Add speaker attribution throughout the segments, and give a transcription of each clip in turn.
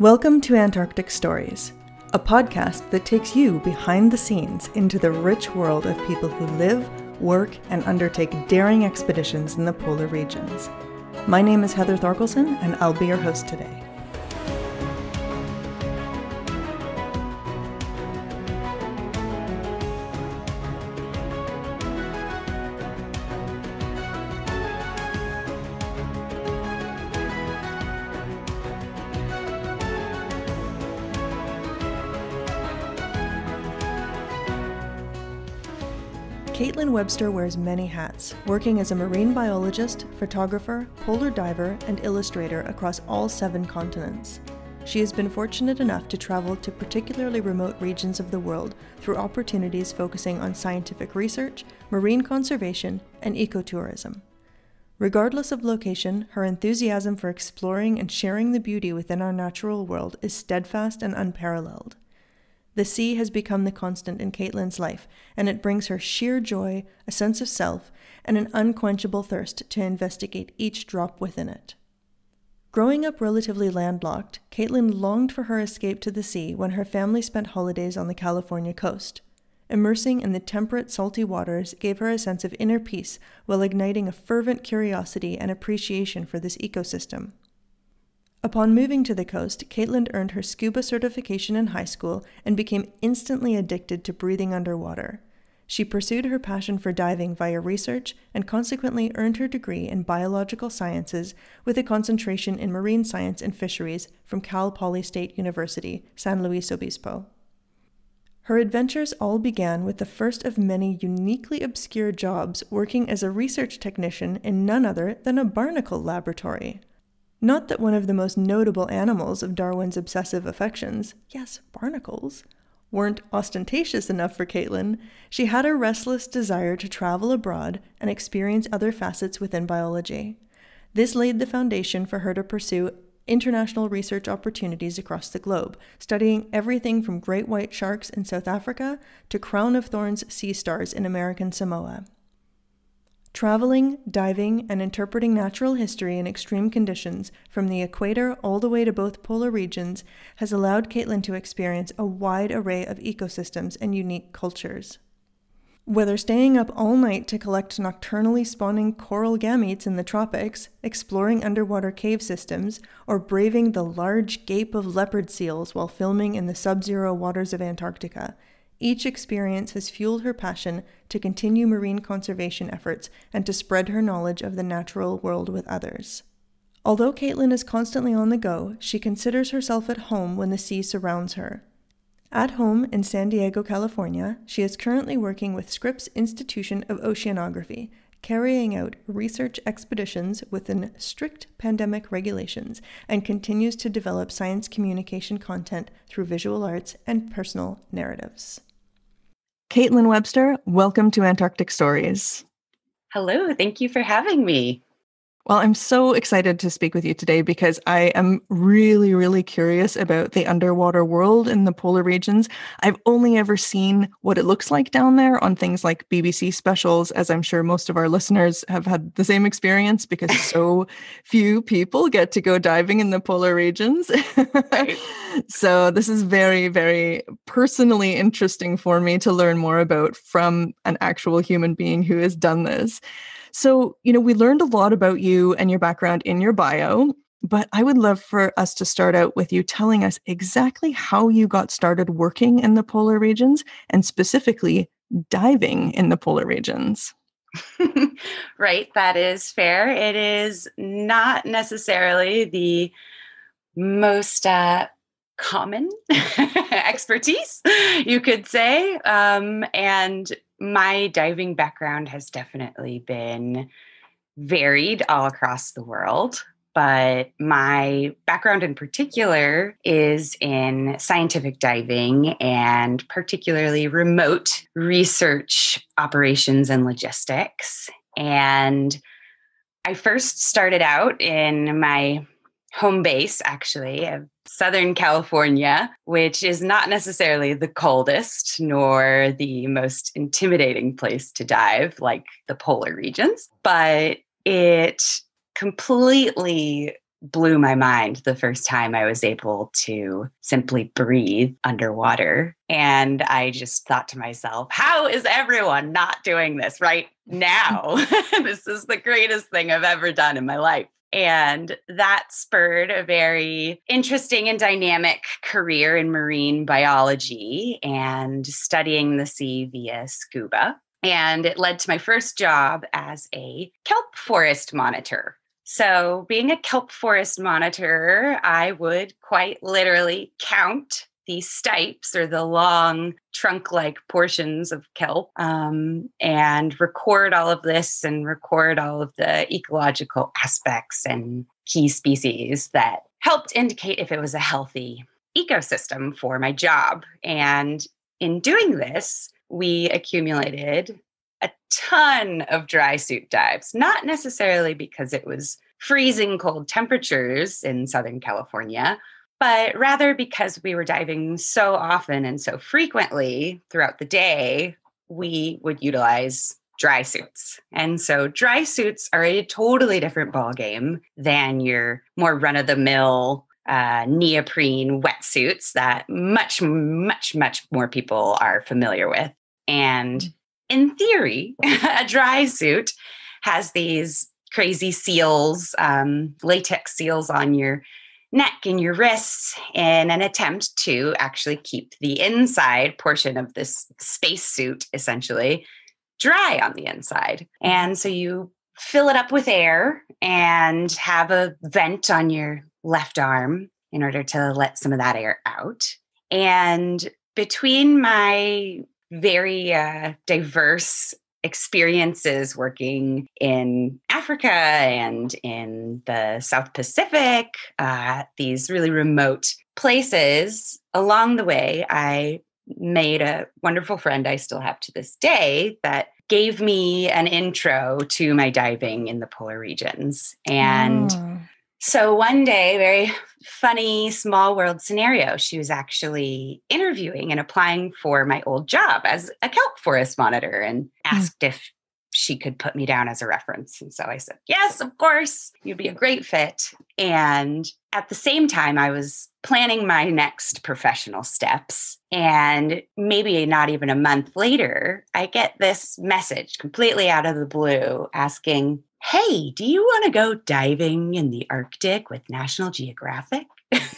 Speaker 1: Welcome to Antarctic Stories, a podcast that takes you behind the scenes into the rich world of people who live, work, and undertake daring expeditions in the polar regions. My name is Heather Thorkelson, and I'll be your host today. Webster wears many hats, working as a marine biologist, photographer, polar diver, and illustrator across all seven continents. She has been fortunate enough to travel to particularly remote regions of the world through opportunities focusing on scientific research, marine conservation, and ecotourism. Regardless of location, her enthusiasm for exploring and sharing the beauty within our natural world is steadfast and unparalleled. The sea has become the constant in Caitlyn's life, and it brings her sheer joy, a sense of self, and an unquenchable thirst to investigate each drop within it. Growing up relatively landlocked, Caitlyn longed for her escape to the sea when her family spent holidays on the California coast. Immersing in the temperate, salty waters gave her a sense of inner peace while igniting a fervent curiosity and appreciation for this ecosystem. Upon moving to the coast, Caitlyn earned her scuba certification in high school and became instantly addicted to breathing underwater. She pursued her passion for diving via research and consequently earned her degree in biological sciences with a concentration in marine science and fisheries from Cal Poly State University, San Luis Obispo. Her adventures all began with the first of many uniquely obscure jobs working as a research technician in none other than a barnacle laboratory. Not that one of the most notable animals of Darwin's obsessive affections, yes, barnacles, weren't ostentatious enough for Caitlyn, she had a restless desire to travel abroad and experience other facets within biology. This laid the foundation for her to pursue international research opportunities across the globe, studying everything from great white sharks in South Africa to crown of thorns sea stars in American Samoa. Traveling, diving, and interpreting natural history in extreme conditions, from the equator all the way to both polar regions, has allowed Caitlyn to experience a wide array of ecosystems and unique cultures. Whether staying up all night to collect nocturnally spawning coral gametes in the tropics, exploring underwater cave systems, or braving the large gape of leopard seals while filming in the sub zero waters of Antarctica, each experience has fueled her passion to continue marine conservation efforts and to spread her knowledge of the natural world with others. Although Caitlyn is constantly on the go, she considers herself at home when the sea surrounds her. At home in San Diego, California, she is currently working with Scripps Institution of Oceanography, carrying out research expeditions within strict pandemic regulations, and continues to develop science communication content through visual arts and personal narratives. Caitlyn Webster, welcome to Antarctic Stories.
Speaker 2: Hello, thank you for having me.
Speaker 1: Well, I'm so excited to speak with you today because I am really, really curious about the underwater world in the polar regions. I've only ever seen what it looks like down there on things like BBC specials, as I'm sure most of our listeners have had the same experience because so few people get to go diving in the polar regions. so, this is very, very personally interesting for me to learn more about from an actual human being who has done this. So, you know, we learned a lot about you and your background in your bio, but I would love for us to start out with you telling us exactly how you got started working in the polar regions and specifically diving in the polar regions.
Speaker 2: right, that is fair. It is not necessarily the most uh, common expertise, you could say. Um, and my diving background has definitely been varied all across the world. But my background in particular is in scientific diving and particularly remote research operations and logistics. And I first started out in my home base, actually, of Southern California, which is not necessarily the coldest nor the most intimidating place to dive like the polar regions, but it completely blew my mind the first time I was able to simply breathe underwater. And I just thought to myself, how is everyone not doing this right now? this is the greatest thing I've ever done in my life. And that spurred a very interesting and dynamic career in marine biology and studying the sea via scuba. And it led to my first job as a kelp forest monitor. So, being a kelp forest monitor, I would quite literally count the stipes or the long trunk like portions of kelp um, and record all of this and record all of the ecological aspects and key species that helped indicate if it was a healthy ecosystem for my job. And in doing this, we accumulated a ton of dry suit dives, not necessarily because it was freezing cold temperatures in Southern California, but rather because we were diving so often and so frequently throughout the day, we would utilize dry suits. And so dry suits are a totally different ballgame than your more run of the mill uh, neoprene wetsuits that much, much, much more people are familiar with. And mm. in theory, a dry suit has these crazy seals, um, latex seals on your neck and your wrists in an attempt to actually keep the inside portion of this spacesuit essentially dry on the inside. And so you fill it up with air and have a vent on your left arm in order to let some of that air out. And between my very uh, diverse experiences working in Africa and in the South Pacific, uh, these really remote places. Along the way, I made a wonderful friend I still have to this day that gave me an intro to my diving in the polar regions. And oh. So one day, very funny small world scenario, she was actually interviewing and applying for my old job as a kelp forest monitor and hmm. asked mm. if she could put me down as a reference. And so I said, Yes, of course, you'd be a great fit. And at the same time, I was planning my next professional steps. And maybe not even a month later, I get this message completely out of the blue asking, hey, do you want to go diving in the Arctic with National Geographic?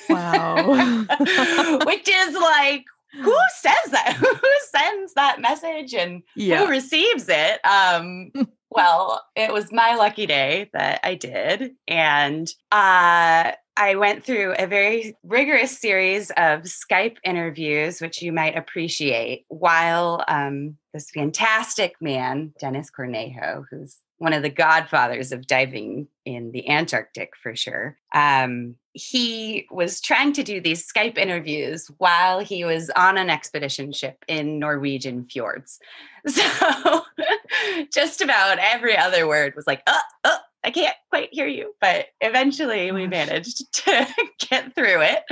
Speaker 3: Wow.
Speaker 2: Which is like, who says that? who sends that message and yeah. who receives it? Um, well, it was my lucky day that I did. And uh, I went through a very rigorous series of Skype interviews, which you might appreciate, while um, this fantastic man, Dennis Cornejo, who's one of the godfathers of diving in the Antarctic for sure. Um, he was trying to do these Skype interviews while he was on an expedition ship in Norwegian fjords. So just about every other word was like, oh, oh, I can't quite hear you. But eventually we managed to get through it.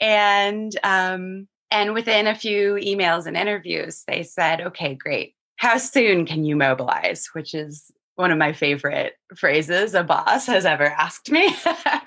Speaker 2: And um, and within a few emails and interviews, they said, okay, great. How soon can you mobilize? Which is one of my favorite phrases a boss has ever asked me.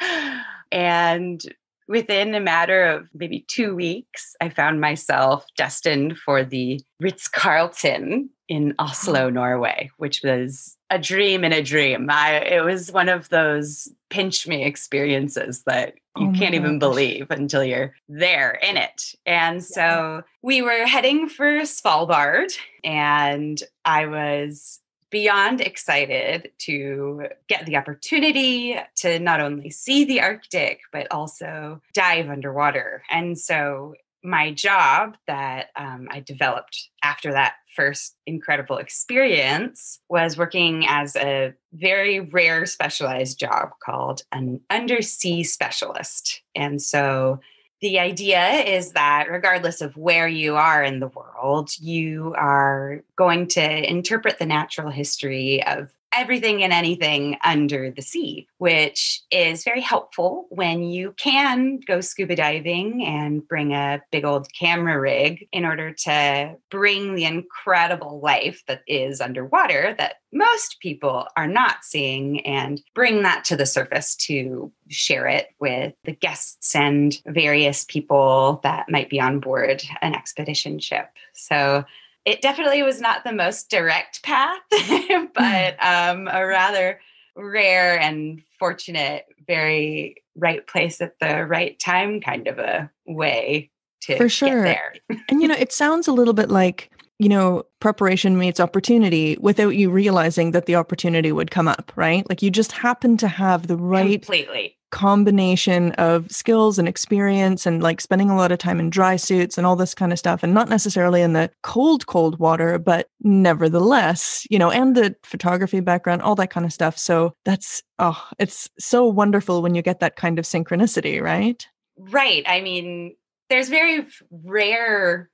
Speaker 2: and within a matter of maybe two weeks, I found myself destined for the Ritz Carlton in Oslo, oh. Norway, which was a dream in a dream. I, it was one of those pinch me experiences that you oh can't gosh. even believe until you're there in it. And so yeah. we were heading for Svalbard, and I was beyond excited to get the opportunity to not only see the Arctic, but also dive underwater. And so, my job that um, I developed after that first incredible experience was working as a very rare specialized job called an undersea specialist. And so, the idea is that regardless of where you are in the world, you are going to interpret the natural history of everything and anything under the sea, which is very helpful when you can go scuba diving and bring a big old camera rig in order to bring the incredible life that is underwater that most people are not seeing and bring that to the surface to share it with the guests and various people that might be on board an expedition ship. So it definitely was not the most direct path, but um, a rather rare and fortunate, very right place at the right time kind of a way to
Speaker 3: for sure
Speaker 2: there.
Speaker 3: and you know, it sounds a little bit like you know, preparation meets opportunity without you realizing that the opportunity would come up, right? Like you just happen to have the right
Speaker 2: completely.
Speaker 3: combination of skills and experience and like spending a lot of time in dry suits and all this kind of stuff and not necessarily in the cold cold water but nevertheless you know and the photography background all that kind of stuff. So that's oh it's so wonderful when you get that kind of synchronicity right?
Speaker 2: Right. I mean there's very rare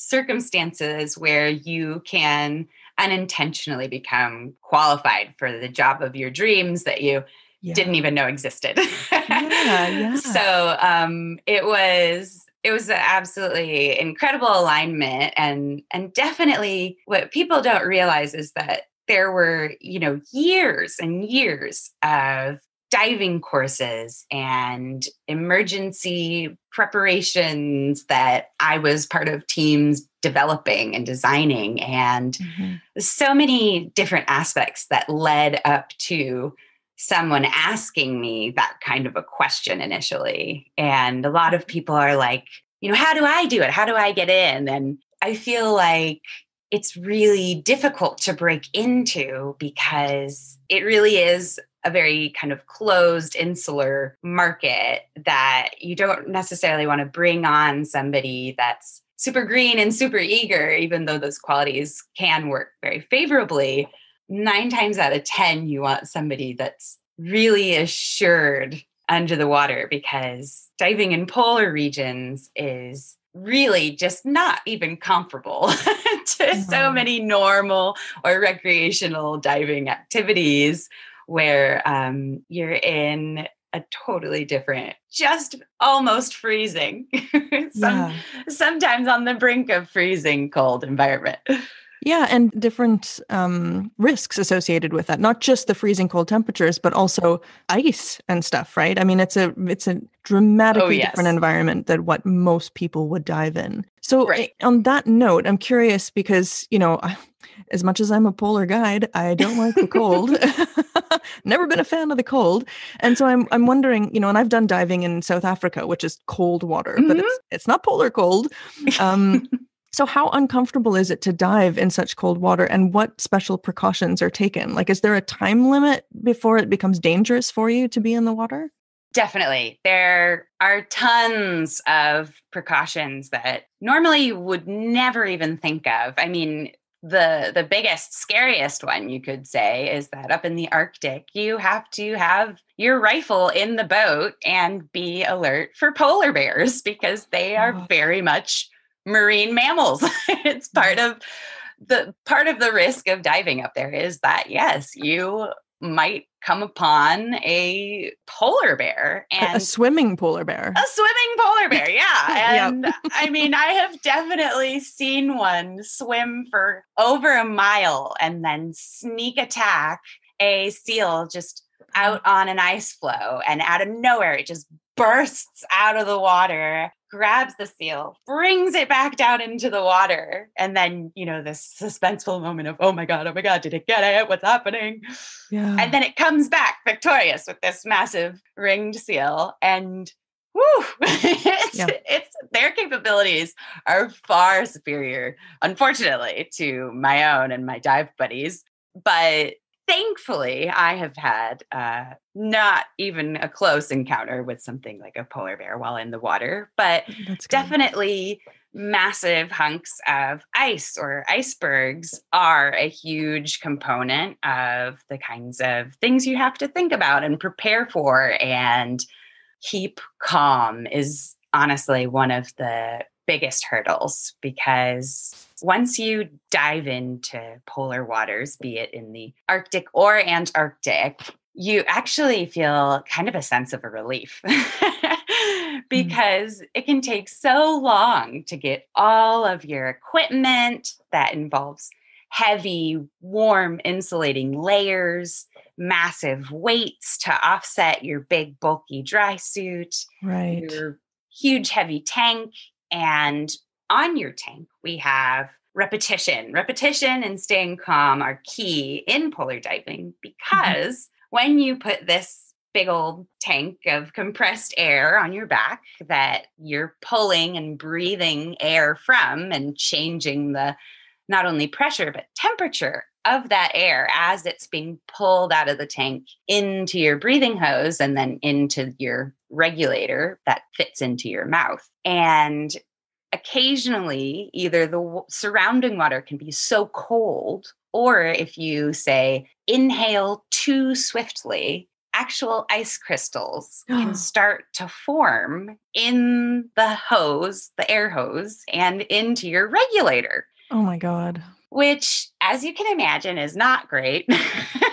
Speaker 2: circumstances where you can unintentionally become qualified for the job of your dreams that you yeah. didn't even know existed. yeah, yeah. So um, it was it was an absolutely incredible alignment and and definitely what people don't realize is that there were you know years and years of diving courses and emergency preparations that I was part of teams developing and designing and mm-hmm. so many different aspects that led up to someone asking me that kind of a question initially. And a lot of people are like, you know, how do I do it? How do I get in? And I feel like it's really difficult to break into because it really is a very kind of closed insular market that you don't necessarily want to bring on somebody that's super green and super eager even though those qualities can work very favorably nine times out of 10, you want somebody that's really assured under the water because diving in polar regions is really just not even comparable to mm-hmm. so many normal or recreational diving activities where um, you're in a totally different, just almost freezing, Some, yeah. sometimes on the brink of freezing cold environment.
Speaker 3: Yeah, and different um, risks associated with that. Not just the freezing cold temperatures, but also ice and stuff, right? I mean, it's a it's a dramatically oh, yes. different environment than what most people would dive in. So, right. on that note, I'm curious because you know, as much as I'm a polar guide, I don't like the cold. Never been a fan of the cold, and so I'm I'm wondering, you know, and I've done diving in South Africa, which is cold water, mm-hmm. but it's it's not polar cold. Um, so, how uncomfortable is it to dive in such cold water, and what special precautions are taken? Like, is there a time limit before it becomes dangerous for you to be in the water?
Speaker 2: Definitely. There are tons of precautions that normally you would never even think of. I mean, the the biggest scariest one you could say is that up in the arctic you have to have your rifle in the boat and be alert for polar bears because they are very much marine mammals. it's part mm-hmm. of the part of the risk of diving up there is that yes, you might come upon a polar bear and
Speaker 3: a swimming polar bear.
Speaker 2: A swimming polar bear, yeah. And I mean, I have definitely seen one swim for over a mile and then sneak attack a seal just out mm. on an ice floe and out of nowhere it just bursts out of the water grabs the seal, brings it back down into the water. And then, you know, this suspenseful moment of, oh my God, oh my God, did it get it? What's happening? Yeah. And then it comes back victorious with this massive ringed seal. And whoo, it's, yeah. it's their capabilities are far superior, unfortunately, to my own and my dive buddies. But thankfully, I have had uh, not even a close encounter with something like a polar bear while in the water, but definitely massive hunks of ice or icebergs are a huge component of the kinds of things you have to think about and prepare for and keep calm is honestly one of the biggest hurdles because once you dive into polar waters, be it in the Arctic or Antarctic, you actually feel kind of a sense of a relief mm. because mm. it can take so long to get all of your equipment that involves heavy, warm, insulating layers, massive weights to offset your big, bulky dry suit,
Speaker 3: right.
Speaker 2: your huge, heavy tank. And on your tank, we have repetition. Repetition and staying calm are key in polar diving mm-hmm. because mm-hmm. when you put this big old tank of compressed air on your back that you're pulling and breathing air from and changing the not only pressure, but temperature of that air as it's being pulled out of the tank into your breathing hose and then into your regulator that fits into your mouth. And occasionally, either the w- surrounding water can be so cold, or if you say inhale too swiftly, actual ice crystals can start to form in the hose, the air hose, and into your regulator.
Speaker 3: Oh my God.
Speaker 2: Which, as you can imagine, is not great.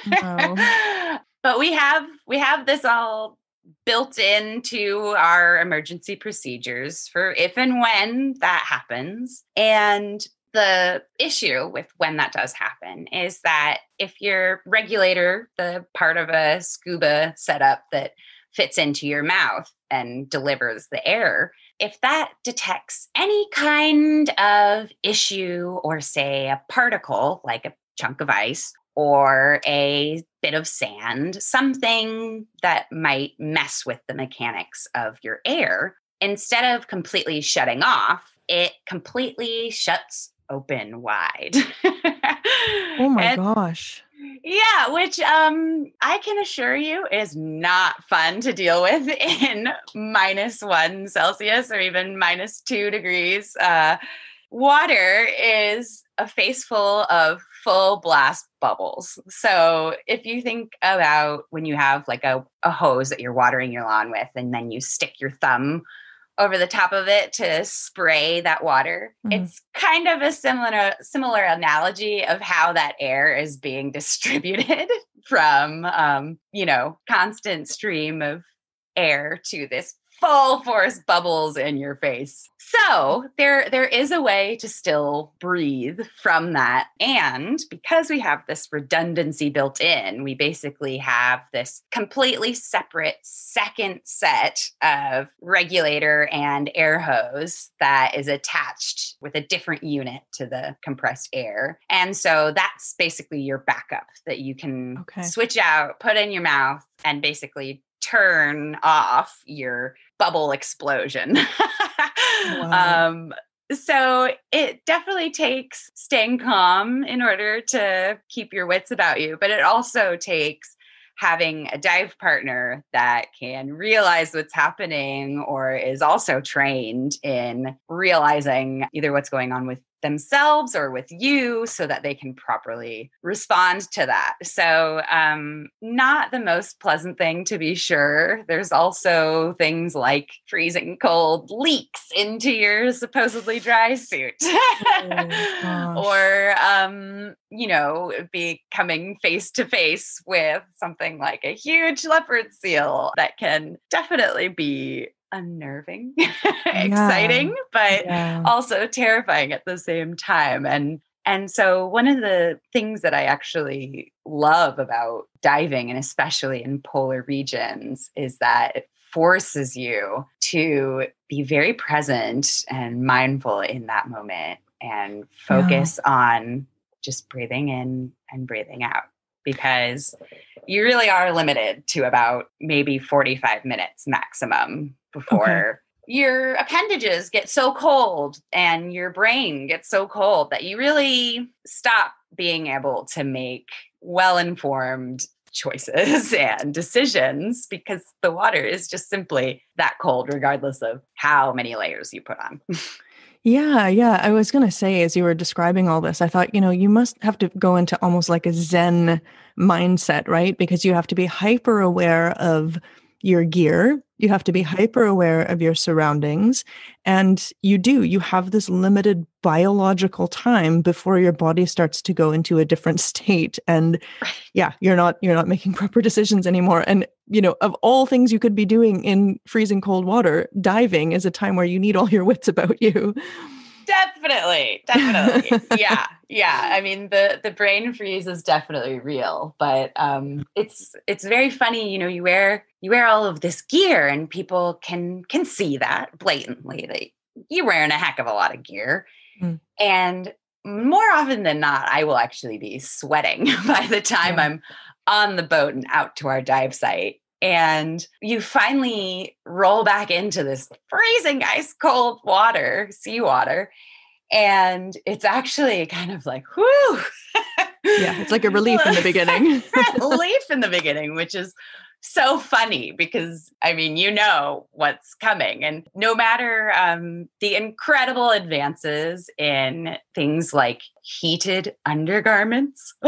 Speaker 2: No. but we have we have this all built into our emergency procedures for if and when that happens. And the issue with when that does happen is that if your regulator, the part of a scuba setup that fits into your mouth and delivers the air, if that detects any kind of issue or, say, a particle like a chunk of ice or a bit of sand, something that might mess with the mechanics of your air, instead of completely shutting off, it completely shuts open wide.
Speaker 3: oh my and, gosh.
Speaker 2: Yeah, which um I can assure you is not fun to deal with in minus one Celsius or even minus two degrees. Uh, water is a face full of full blast bubbles. So if you think about when you have like a, a hose that you're watering your lawn with, and then you stick your thumb over the top of it to spray that water. Mm-hmm. It's kind of a similar similar analogy of how that air is being distributed from um, you know, constant stream of air to this full force bubbles in your face. So there there is a way to still breathe from that. And because we have this redundancy built in, we basically have this completely separate second set of regulator and air hose that is attached with a different unit to the compressed air. And so that's basically your backup that you can okay. switch out, put in your mouth, and basically turn off your bubble explosion. wow. um, so it definitely takes staying calm in order to keep your wits about you, but it also takes having a dive partner that can realize what's happening or is also trained in realizing either what's going on with themselves or with you so that they can properly respond to that. So, um, not the most pleasant thing to be sure. There's also things like freezing cold leaks into your supposedly dry suit, oh, or, um, you know, be coming face to face with something like a huge leopard seal that can definitely be unnerving, exciting, but yeah. also terrifying at the same time. And and so one of the things that I actually love about diving and especially in polar regions is that it forces you to be very present and mindful in that moment and focus yeah. on just breathing in and breathing out because you really are limited to about maybe 45 minutes maximum before okay. your appendages get so cold and your brain gets so cold that you really stop being able to make well informed choices and decisions because the water is just simply that cold, regardless of how many layers you put on.
Speaker 3: Yeah, yeah. I was going to say, as you were describing all this, I thought, you know, you must have to go into almost like a Zen mindset, right? Because you have to be hyper aware of your gear. You have to be hyper aware of your surroundings. And you do, you have this limited biological time before your body starts to go into a different state. And yeah, you're not, you're not making proper decisions anymore. And, you know, of all things you could be doing in freezing cold water, diving is a time where you need all your wits about you
Speaker 2: definitely definitely yeah yeah i mean the the brain freeze is definitely real but um it's it's very funny you know you wear you wear all of this gear and people can can see that blatantly that you're wearing a heck of a lot of gear mm. and more often than not i will actually be sweating by the time yeah. i'm on the boat and out to our dive site and you finally roll back into this freezing ice cold water, seawater. And it's actually kind of like, whoo.
Speaker 3: yeah, it's like a relief in the beginning.
Speaker 2: relief in the beginning, which is so funny because I mean, you know what's coming. And no matter um, the incredible advances in things like heated undergarments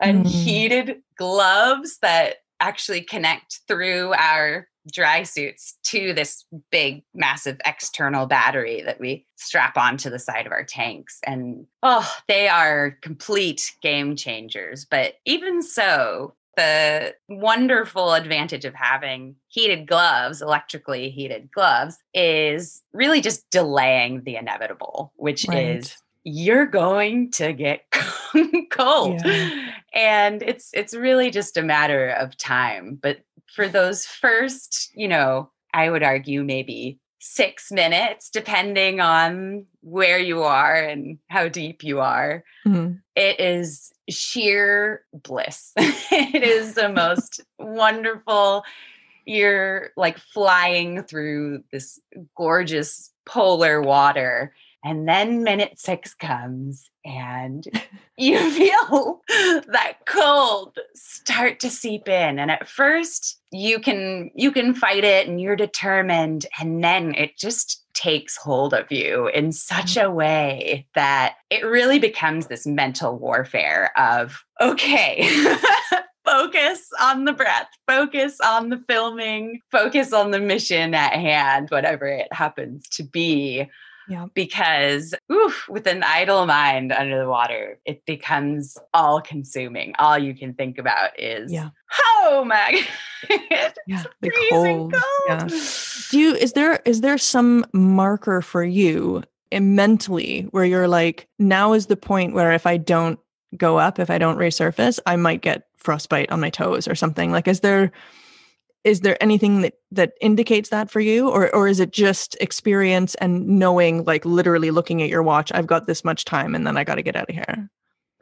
Speaker 2: and mm. heated gloves that actually connect through our dry suits to this big massive external battery that we strap onto the side of our tanks and oh they are complete game changers but even so the wonderful advantage of having heated gloves electrically heated gloves is really just delaying the inevitable which right. is you're going to get cold yeah. and it's it's really just a matter of time but for those first you know i would argue maybe 6 minutes depending on where you are and how deep you are mm-hmm. it is sheer bliss it is the most wonderful you're like flying through this gorgeous polar water and then minute six comes and you feel that cold start to seep in. And at first you can you can fight it and you're determined. And then it just takes hold of you in such mm. a way that it really becomes this mental warfare of okay focus on the breath, focus on the filming, focus on the mission at hand, whatever it happens to be. Yeah. Because oof, with an idle mind under the water, it becomes all consuming. All you can think about is, yeah. oh my yeah, the cold. cold.
Speaker 3: Yeah. Do you is there is there some marker for you eh, mentally where you're like, now is the point where if I don't go up, if I don't resurface, I might get frostbite on my toes or something? Like, is there is there anything that that indicates that for you? Or or is it just experience and knowing like literally looking at your watch i've got this much time and then i got to get out of here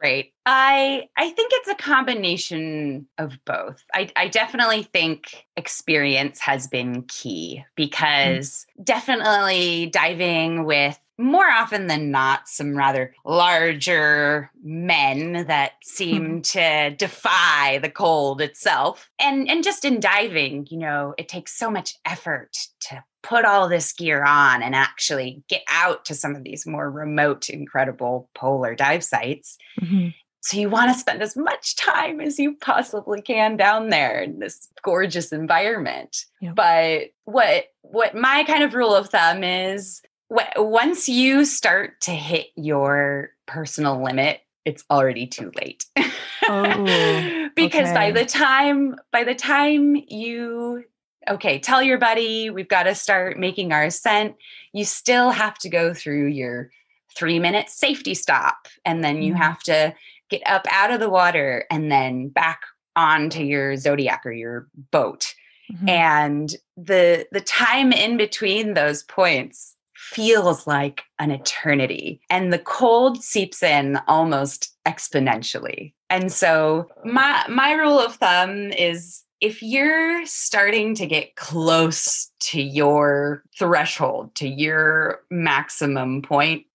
Speaker 2: right. I i think it's a combination of both. I i definitely think experience has been key because mm. definitely diving with more often than not, some rather larger men that seem to defy the cold itself. And and just in diving, you know, it takes so much effort to put all this gear on and actually get out to some of these more remote, incredible polar dive sites. Mm-hmm. So you want to spend as much time as you possibly can down there in this gorgeous environment. But what what my kind of rule of thumb is once you start to hit your personal limit, it's already too late. oh, because okay. by the time by the time you okay, tell your buddy we've got to start making our ascent, you still have to go through your 3 minute safety stop and then you mm. have to get up out of the water and then back onto your zodiac or your boat. Mm-hmm. And the the time in between those points feels like an eternity. And the cold seeps in almost exponentially. And so my my rule of thumb is if you're starting to get close to your threshold, to your maximum point,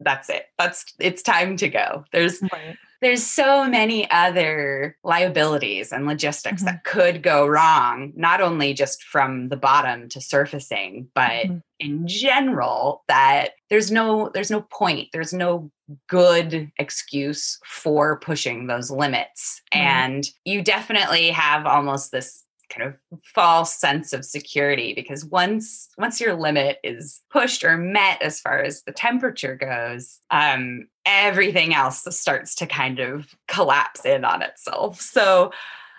Speaker 2: that's it. That's it's time to go. There's right there's so many other liabilities and logistics mm-hmm. that could go wrong not only just from the bottom to surfacing but mm-hmm. in general that there's no there's no point there's no good excuse for pushing those limits mm-hmm. and you definitely have almost this kind of false sense of security because once once your limit is pushed or met as far as the temperature goes um, everything else starts to kind of collapse in on itself. So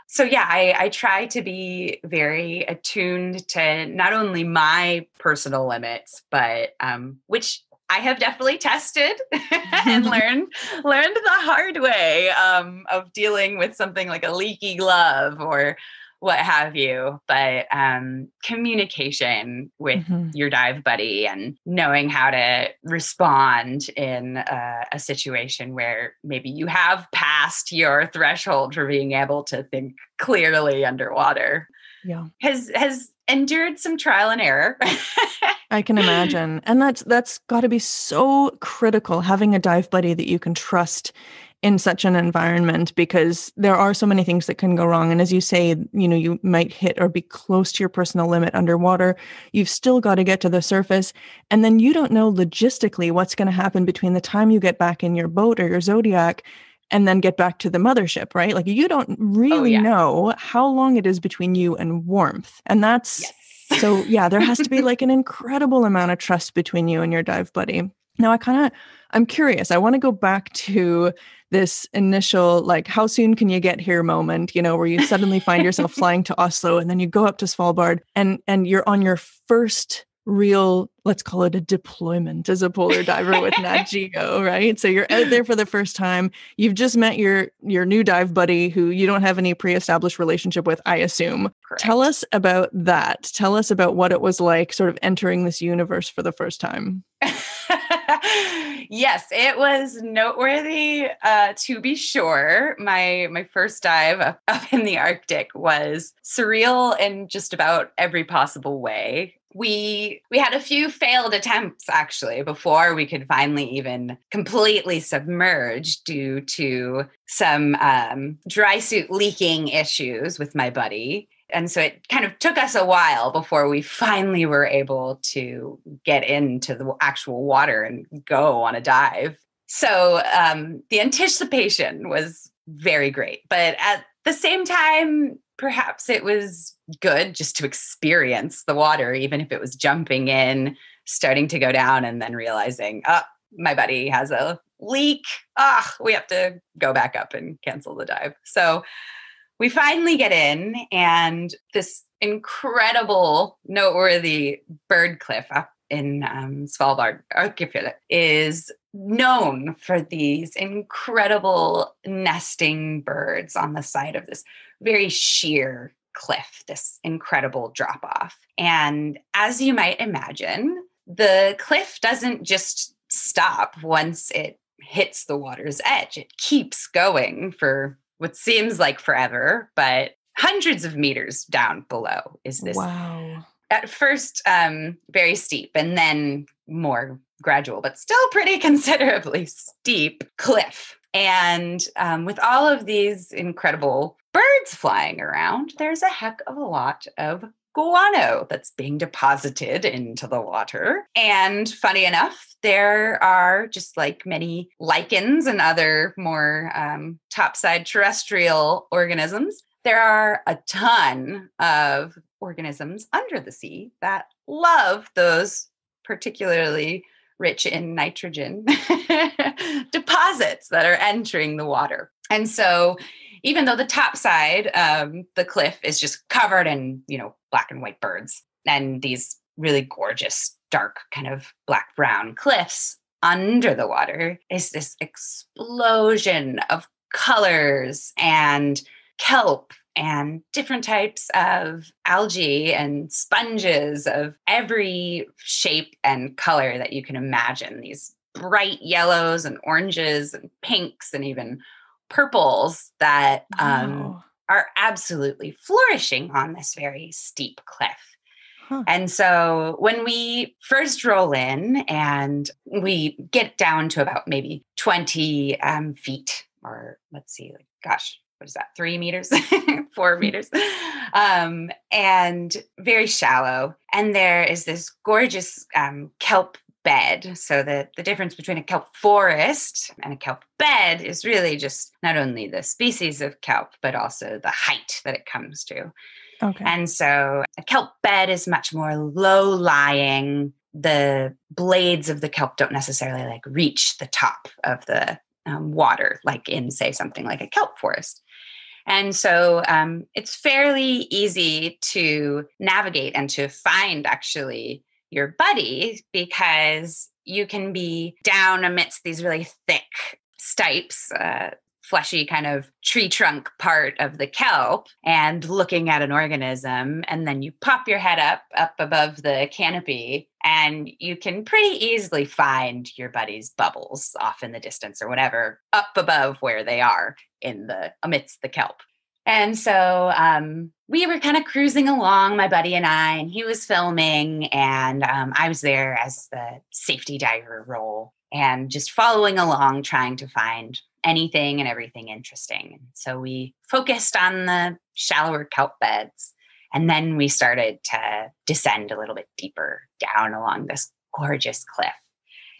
Speaker 2: so yeah I, I try to be very attuned to not only my personal limits but um, which I have definitely tested and learned learned the hard way um, of dealing with something like a leaky glove or what have you. But um, communication with mm-hmm. your dive buddy and knowing how to respond in a, a situation where maybe you have passed your threshold for being able to think clearly underwater.
Speaker 3: Yeah,
Speaker 2: has has endured some trial and error.
Speaker 3: I can imagine. And that's that's got to be so critical having a dive buddy that you can trust in such an environment because there are so many things that can go wrong and as you say you know you might hit or be close to your personal limit underwater you've still got to get to the surface and then you don't know logistically what's going to happen between the time you get back in your boat or your zodiac and then get back to the mothership right like you don't oh, really oh, yeah. know how long it is between you and warmth and that's yes so yeah, there has to be like an incredible amount of trust between you and your dive buddy. Now I kind of I'm curious. I want to go back to this initial like how soon can you get here? moment, you know, where you suddenly find yourself flying to Oslo and then you go up to Svalbard and and you're on your first real let's call it a deployment as a polar diver with Nat Geo, right? So you're out there for the first time. You've just met your your new dive buddy who you don't have any pre-established relationship with, I assume. Correct. Tell us about that. Tell us about what it was like sort of entering this universe for the first time.
Speaker 2: yes, it was noteworthy uh, to be sure. My my first dive up, up in the Arctic was surreal in just about every possible way we we had a few failed attempts actually before we could finally even completely submerge due to some um, dry suit leaking issues with my buddy. And so it kind of took us a while before we finally were able to get into the actual water and go on a dive. So um, the anticipation was very great. But at the same time perhaps it was good just to experience the water, even if it was jumping in, starting to go down, and then realizing, oh, my buddy has a leak. Ah, we have to go back up and cancel the dive. So we finally get in, and this incredible, noteworthy bird cliff up in um, Svalbard, Alkefjellet, is known for these incredible nesting birds on the side of this very sheer cliff, this incredible drop off. And as you might imagine, the cliff doesn't just stop once it hits the water's edge, it keeps going for what seems like forever, but hundreds of meters down below is this.
Speaker 3: Wow.
Speaker 2: At first, um, very steep, and then more gradual, but still pretty considerably steep cliff. And um, with all of these incredible birds flying around, there's a heck of a lot of guano that's being deposited into the water. And funny enough, there are just like many lichens and other more um, topside terrestrial organisms. There are a ton of organisms under the sea that love those particularly rich in nitrogen deposits that are entering the water. And so even though the top side, um, the cliff is just covered in, you know, black and white birds and these really gorgeous, dark, kind of black brown cliffs under the water is this explosion of colors and kelp and different types of algae and sponges of every shape and color that you can imagine. These bright yellows and oranges and pinks and even purples that um, wow. are absolutely flourishing on this very steep cliff. Huh. And so when we first roll in and we get down to about maybe 20 um, feet, or let's see, like, gosh, what is that, three meters, four meters, um, and very shallow. And there is this gorgeous um, kelp bed. So the, the difference between a kelp forest and a kelp bed is really just not only the species of kelp, but also the height that it comes to. Okay. And so a kelp bed is much more low lying. The blades of the kelp don't necessarily like reach the top of the um, water, like in, say, something like a kelp forest. And so um, it's fairly easy to navigate and to find actually your buddy because you can be down amidst these really thick stipes, uh, fleshy kind of tree trunk part of the kelp and looking at an organism and then you pop your head up up above the canopy and you can pretty easily find your buddy's bubbles off in the distance or whatever up above where they are in the amidst the kelp. And so um, we were kind of cruising along, my buddy and I, and he was filming, and um, I was there as the safety diver role and just following along, trying to find anything and everything interesting. So we focused on the shallower kelp beds. And then we started to descend a little bit deeper down along this gorgeous cliff.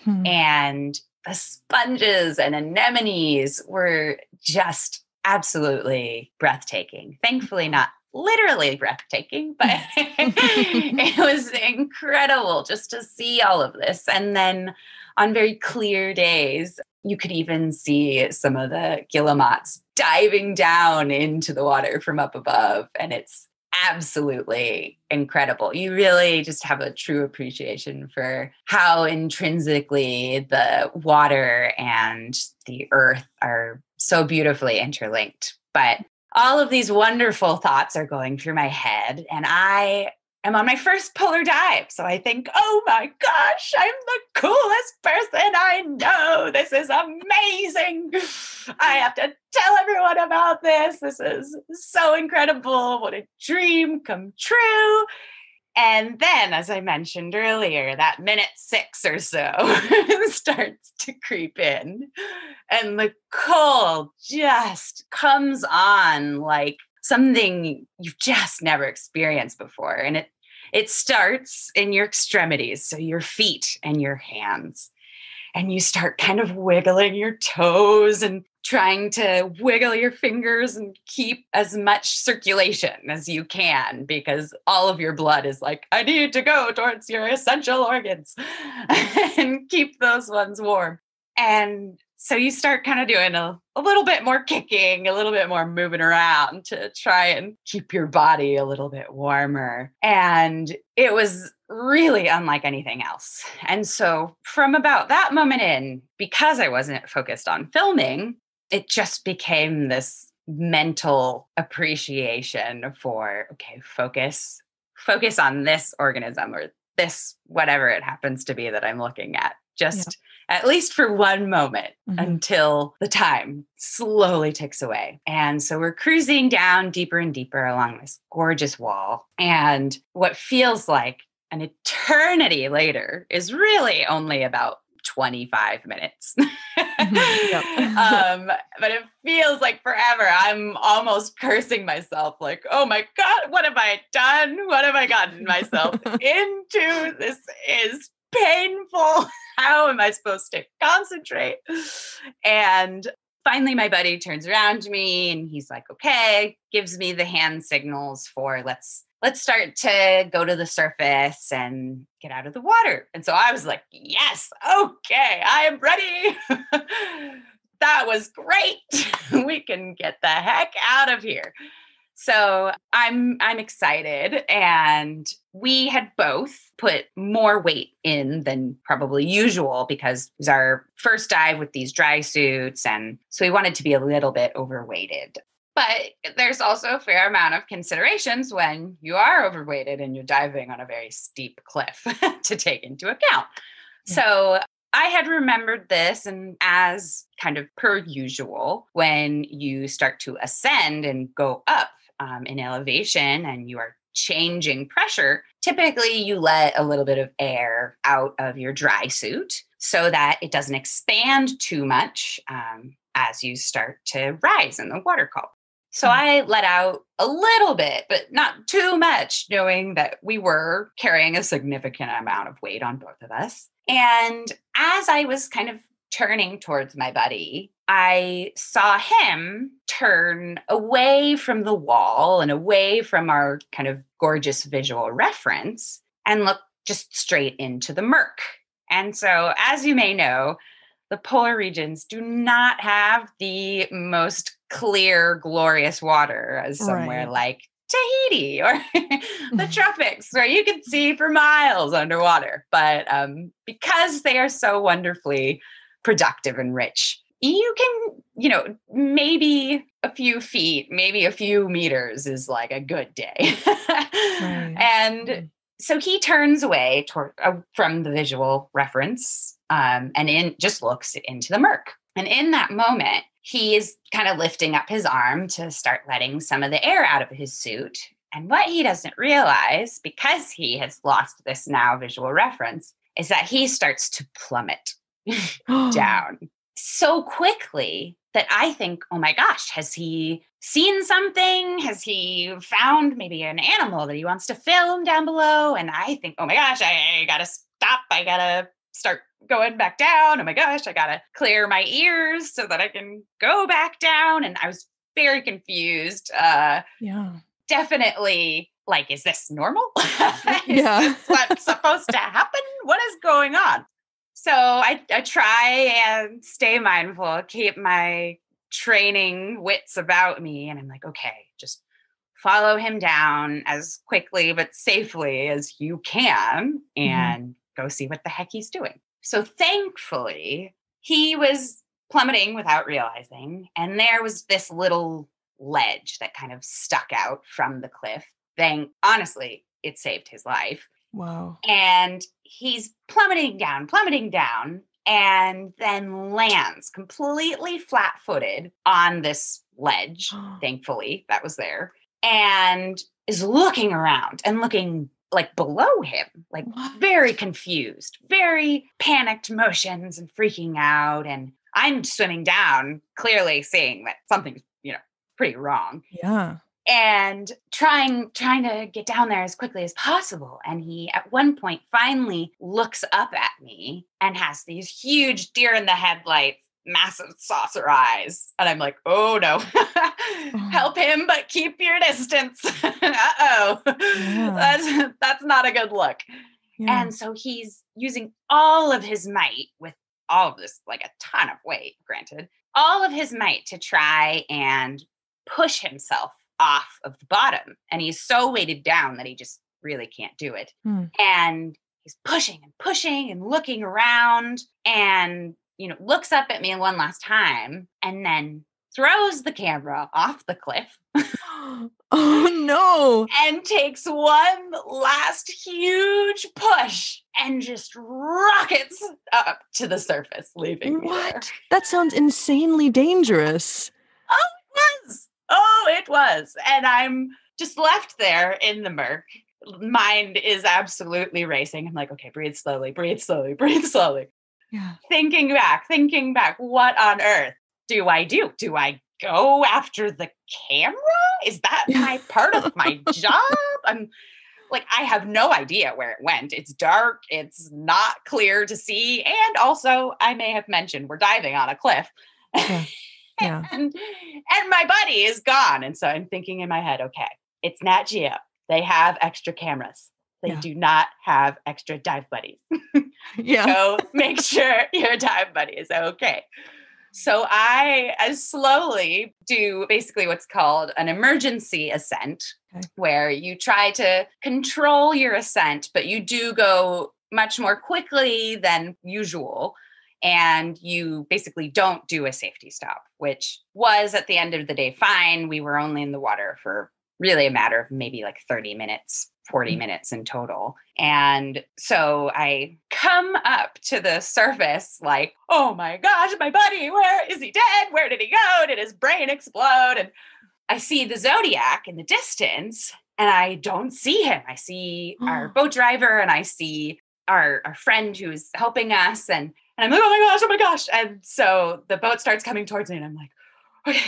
Speaker 2: Hmm. And the sponges and anemones were just absolutely breathtaking. Thankfully, not literally breathtaking, but it was incredible just to see all of this. And then on very clear days, you could even see some of the guillemots diving down into the water from up above. And it's absolutely incredible. You really just have a true appreciation for how intrinsically the water and the earth are so beautifully interlinked. But all of these wonderful thoughts are going through my head, and I am on my first polar dive. So I think, oh my gosh, I'm the coolest person I know. This is amazing. I have to tell everyone about this. This is so incredible. What a dream come true. And then, as I mentioned earlier, that minute six or so starts to creep in, and the cold just comes on like something you've just never experienced before. And it it starts in your extremities, so your feet and your hands. And you start kind of wiggling your toes and trying to wiggle your fingers and keep as much circulation as you can because all of your blood is like, I need to go towards your essential organs and keep those ones warm. And so you start kind of doing a, a little bit more kicking, a little bit more moving around to try and keep your body a little bit warmer. And it was really unlike anything else. And so from about that moment in, because I wasn't focused on filming, it just became this mental appreciation for okay, focus focus on this organism or this whatever it happens to be that I'm looking at. Just at least for one moment mm-hmm. until the time slowly ticks away. And so we're cruising down deeper and deeper along this gorgeous wall. And what feels like an eternity later is really only about 25 minutes. mm-hmm. um, but it feels like forever. I'm almost cursing myself, like, oh my God, what have I done? What have I gotten myself into? This is painful. How am I supposed to concentrate? And finally, my buddy turns around to me and he's like, okay, gives me the hand signals for let's let's start to go to the surface and get out of the water. And so I was like, yes, okay, I am ready. that was great. we can get the heck out of here. So I'm I'm excited and we had both put more weight in than probably usual because it was our first dive with these dry suits and so we wanted to be a little bit overweighted. But there's also a fair amount of considerations when you are overweighted and you're diving on a very steep cliff to take into account. Yeah. So I had remembered this, and as kind of per usual, when you start to ascend and go up um, in elevation and you are changing pressure, typically you let a little bit of air out of your dry suit so that it doesn't expand too much um, as you start to rise in the water column. So hmm. I let out a little bit, but not too much, knowing that we were carrying a significant amount of weight on both of us. And as I was kind of turning towards my buddy, I saw him turn away from the wall and away from our kind of gorgeous visual reference and look just straight into the murk. And so, as you may know, the polar regions do not have the most clear, glorious water as somewhere
Speaker 3: Right.
Speaker 2: like Tahiti or the tropics, where you can see for miles underwater. But um, because they are so wonderfully productive and rich, you can, you know, maybe a few feet, maybe a few meters is like a good day. And
Speaker 3: Mm.
Speaker 2: so he turns away toward, uh, from the visual reference um, and in just looks into the murk. And in that moment, he is kind of lifting up his arm to start letting some of the air out of his suit. And what he doesn't realize, because he has lost this now visual reference, is that he starts to plummet down so quickly that I think, oh my gosh, has he seen something? Has he found maybe an animal that he wants to film down below? And I think, oh my gosh, I, I gotta stop. I gotta start going back down. Oh my gosh, I gotta clear my ears so that I can go back down. And I was very confused. Uh,
Speaker 3: Yeah.
Speaker 2: definitely like, is this normal? Is
Speaker 3: Yeah.
Speaker 2: this what's supposed to happen? What is going on? So I, I try and stay mindful, keep my training wits about me. And I'm like, okay, just follow him down as quickly but safely as you can mm-hmm. and go see what the heck he's doing. So thankfully, he was plummeting without realizing. And there was this little ledge that kind of stuck out from the cliff. Thank honestly, it saved his life
Speaker 3: Wow.
Speaker 2: and he's plummeting down, plummeting down, and then lands completely flat footed on this ledge. Thankfully, that was there, and is looking around and looking like below him, like
Speaker 3: What?
Speaker 2: very confused, very panicked motions and freaking out. And I'm swimming down, clearly seeing that something's, you know, pretty wrong
Speaker 3: Yeah.
Speaker 2: And trying trying to get down there as quickly as possible and he at one point finally looks up at me and has these huge deer in the headlights massive saucer eyes and i'm like oh no. Oh. Help him but keep your distance. Uh-oh.
Speaker 3: Yeah.
Speaker 2: that's that's not a good look.
Speaker 3: Yeah.
Speaker 2: and so he's using all of his might with all of this, like a ton of weight, granted, all of his might to try and push himself off of the bottom. And he's so weighted down that he just really can't do it.
Speaker 3: Hmm.
Speaker 2: And he's pushing and pushing and looking around and, you know, looks up at me one last time and then throws the camera off the cliff
Speaker 3: oh no.
Speaker 2: and takes one last huge push and just rockets up to the surface, leaving.
Speaker 3: What? That sounds insanely dangerous.
Speaker 2: Oh, It was. Oh, it was. And I'm just left there in the murk. Mind is absolutely racing. I'm like, okay, breathe slowly, breathe slowly, breathe slowly.
Speaker 3: Yeah.
Speaker 2: Thinking back, thinking back, what on earth do I do? Do I go after the camera? Is that my part of my job? I'm like, I have no idea where it went. It's dark, it's not clear to see. And also, I may have mentioned we're diving on a cliff.
Speaker 3: Yeah. Yeah.
Speaker 2: and, and my buddy is gone. And so I'm thinking in my head, okay, it's Nat Geo. They have extra cameras. They
Speaker 3: Yeah.
Speaker 2: do not have extra dive buddies
Speaker 3: Yeah.
Speaker 2: go make sure your dive buddy is okay. So I as slowly do basically what's called an emergency ascent,
Speaker 3: Okay.
Speaker 2: where you try to control your ascent, but you do go much more quickly than usual. And you basically don't do a safety stop, which was at the end of the day fine. We were only in the water for really a matter of maybe like 30 minutes, 40
Speaker 3: Mm.
Speaker 2: minutes in total. And so I come up to the surface like, oh my gosh, my buddy, where is he dead? Where did he go? Did his brain explode? And I see the Zodiac in the distance and I don't see him. I see our boat driver and I see our, our friend who's helping us. And, and I'm like, oh my gosh, oh my gosh. And so the boat starts coming towards me and I'm like, okay,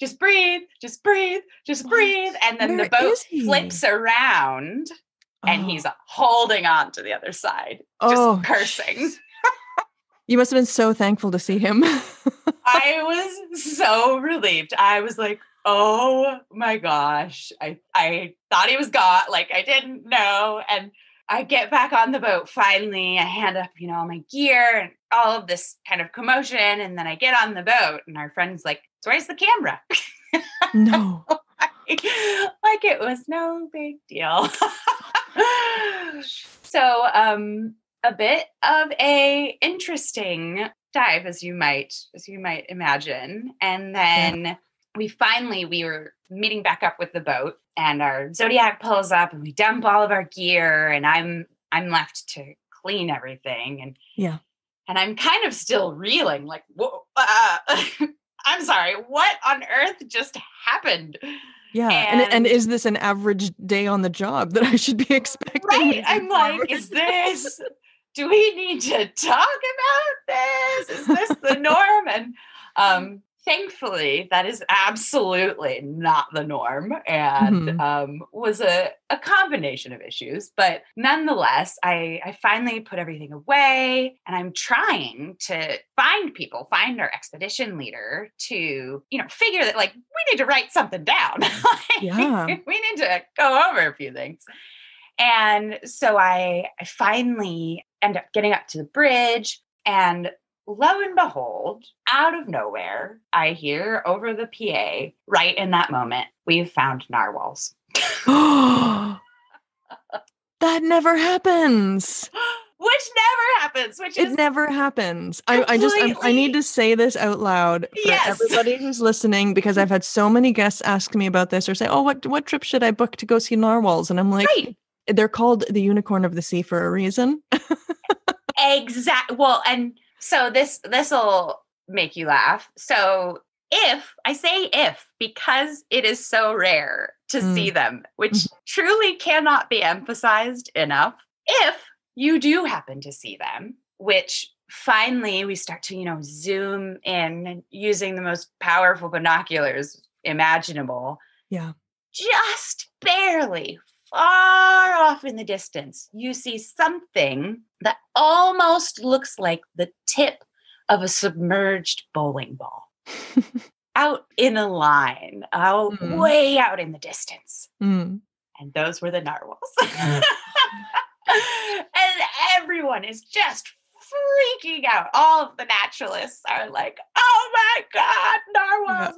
Speaker 2: just breathe, just breathe, just
Speaker 3: What?
Speaker 2: breathe. And then
Speaker 3: Where
Speaker 2: the boat flips around and
Speaker 3: Oh.
Speaker 2: he's holding on to the other side, just
Speaker 3: Oh,
Speaker 2: cursing.
Speaker 3: You must have been so thankful to see him.
Speaker 2: I was so relieved. I was like, oh my gosh. I, I thought he was gone. Like I didn't know. And I get back on the boat finally. I hand up, you know, all my gear and all of this kind of commotion. And then I get on the boat and our friend's like, So where's the camera?
Speaker 3: No.
Speaker 2: like, like it was no big deal. so um a bit of a interesting dive as you might as you might imagine. And then yeah. We finally we were meeting back up with the boat and our zodiac pulls up and we dump all of our gear and i'm i'm left to clean everything and
Speaker 3: yeah.
Speaker 2: and i'm kind of still reeling like uh, i'm sorry what on earth just happened?
Speaker 3: Yeah and, and, and is this an average day on the job that i should be expecting
Speaker 2: right i'm like is this do we need to talk about this? Is this the norm? And um thankfully that is absolutely not the norm and mm-hmm. um, was a, a combination of issues but nonetheless I, I finally put everything away and i'm trying to find people find our expedition leader to you know figure that like we need to write something down like,
Speaker 3: yeah.
Speaker 2: we need to go over a few things and so I, I finally end up getting up to the bridge and lo and behold, out of nowhere, I hear over the PA, right in that moment, we've found narwhals.
Speaker 3: that never happens.
Speaker 2: Which never happens. Which
Speaker 3: it never happens. I, I just I, I, need to say this out loud for yes. everybody who's listening because I've had so many guests ask me about this or say, "Oh, what what trip should I book to go see narwhals?" And I'm like, right. "They're called the unicorn of the sea for a reason."
Speaker 2: exactly. Well, and so this this will make you laugh. So if I say if because it is so rare to mm. see them, which mm. truly cannot be emphasized enough, if you do happen to see them, which finally we start to, you know, zoom in using the most powerful binoculars imaginable.
Speaker 3: Yeah.
Speaker 2: Just barely far off in the distance, you see something that almost looks like the tip of a submerged bowling ball out in a line, out mm. way out in the distance.
Speaker 3: Mm.
Speaker 2: And those were the narwhals. and everyone is just freaking out. All of the naturalists are like, "Oh my god, narwhals!"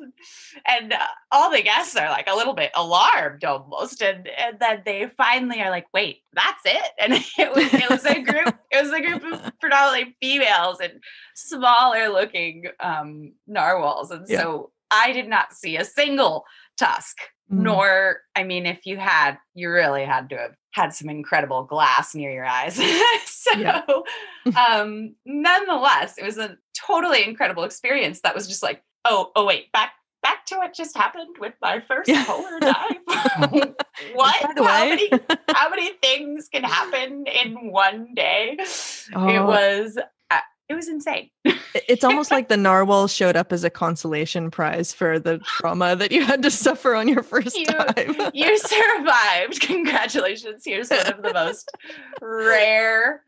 Speaker 2: And uh, all the guests are like a little bit alarmed almost. And and then they finally are like, "Wait, that's it!" And it was it was a group. it was a group of predominantly females and smaller looking um, narwhals. And yeah. so I did not see a single tusk Mm. Nor, I mean, if you had, you really had to have had some incredible glass near your eyes. so, um, nonetheless, it was a totally incredible experience. That was just like, oh, oh, wait, back back to what just happened with my first yeah. polar dive. what? How many, how many things can happen in one day? Oh. It was it was insane.
Speaker 3: it's almost like the narwhal showed up as a consolation prize for the trauma that you had to suffer on your first
Speaker 2: you,
Speaker 3: time.
Speaker 2: you survived. Congratulations. Here's one of the most rare,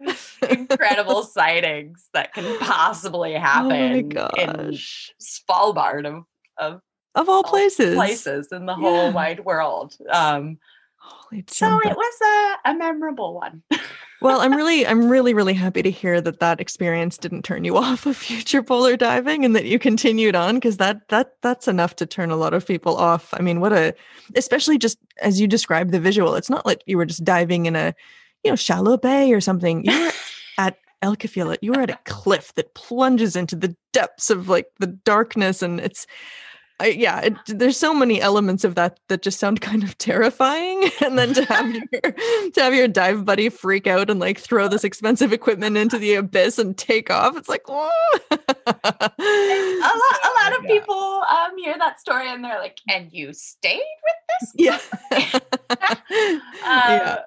Speaker 2: incredible sightings that can possibly happen oh in Svalbard of, of
Speaker 3: of all places
Speaker 2: places in the whole yeah. wide world. Um, Holy so it was a, a memorable one
Speaker 3: well, I'm really, I'm really, really happy to hear that that experience didn't turn you off of future polar diving and that you continued on because that that that's enough to turn a lot of people off. I mean, what a, especially just as you described the visual. It's not like you were just diving in a, you know, shallow bay or something. You were at Alkefjellet. You were at a cliff that plunges into the depths of like the darkness, and it's I, yeah, it, there's so many elements of that that just sound kind of terrifying. And then to have your to have your dive buddy freak out and like throw this expensive equipment into the abyss and take off, it's like, whoa. a
Speaker 2: lot, a lot of people um, hear that story and they're like, "And you stayed with
Speaker 3: this?" Yeah. uh,
Speaker 2: yeah.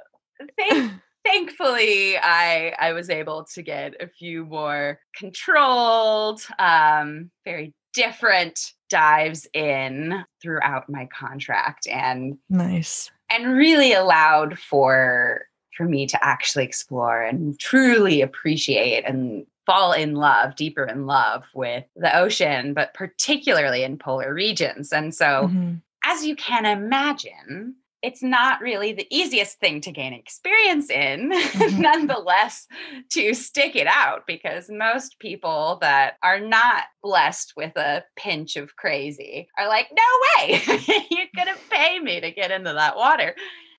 Speaker 2: Thank, thankfully i i was able to get a few more controlled um very different dives in throughout my contract and
Speaker 3: nice
Speaker 2: and really allowed for for me to actually explore and truly appreciate and fall in love, deeper in love with the ocean, but particularly in polar regions. And so, mm-hmm. as you can imagine, it's not really the easiest thing to gain experience in, mm-hmm. nonetheless, to stick it out because most people that are not blessed with a pinch of crazy are like, no way, you're going to pay me to get into that water.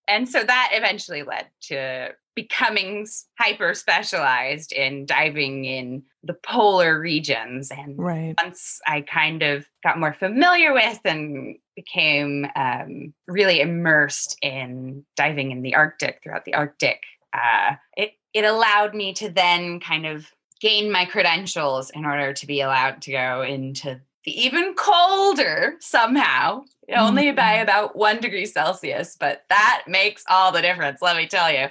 Speaker 2: And so that eventually led to becoming hyper specialized in diving in the polar regions. And
Speaker 3: right.
Speaker 2: once I kind of got more familiar with and became um, really immersed in diving in the Arctic throughout the Arctic, uh, it, it allowed me to then kind of gain my credentials in order to be allowed to go into the even colder somehow only mm-hmm. by about one degree Celsius, but that makes all the difference, let me tell you.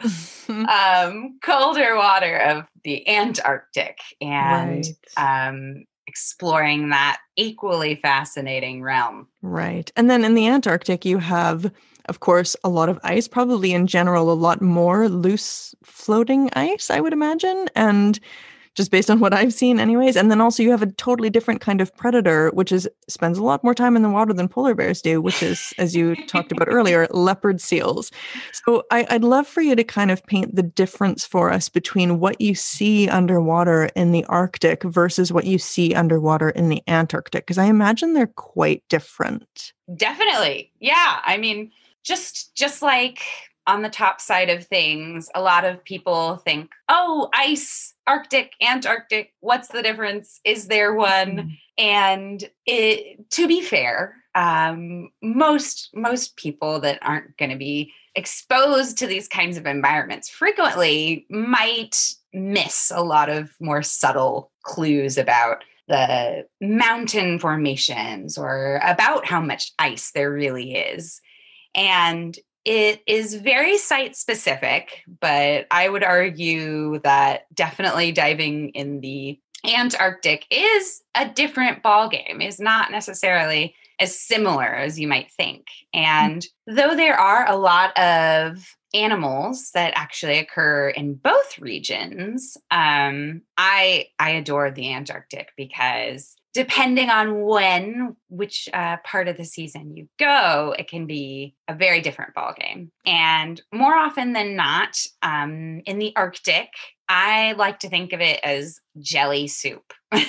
Speaker 2: um, colder water of the Antarctic and right. um, exploring that equally fascinating realm.
Speaker 3: Right. And then in the Antarctic, you have, of course, a lot of ice, probably in general, a lot more loose floating ice, I would imagine. And just based on what I've seen, anyways. And then also you have a totally different kind of predator, which is spends a lot more time in the water than polar bears do, which is, as you talked about earlier, leopard seals. So I, I'd love for you to kind of paint the difference for us between what you see underwater in the Arctic versus what you see underwater in the Antarctic, because I imagine they're quite different.
Speaker 2: Definitely. Yeah. I mean, just just like on the top side of things, a lot of people think, oh, ice, Arctic, Antarctic, what's the difference? Is there one? Mm-hmm. And it, to be fair, um, most most people that aren't going to be exposed to these kinds of environments frequently might miss a lot of more subtle clues about the mountain formations or about how much ice there really is. And it is very site specific, but I would argue that definitely diving in the Antarctic is a different ballgame, is not necessarily as similar as you might think. And mm-hmm. though there are a lot of animals that actually occur in both regions, um, I I adore the Antarctic because depending on when which uh, part of the season you go it can be a very different ball game and more often than not um, in the arctic i like to think of it as jelly soup mm.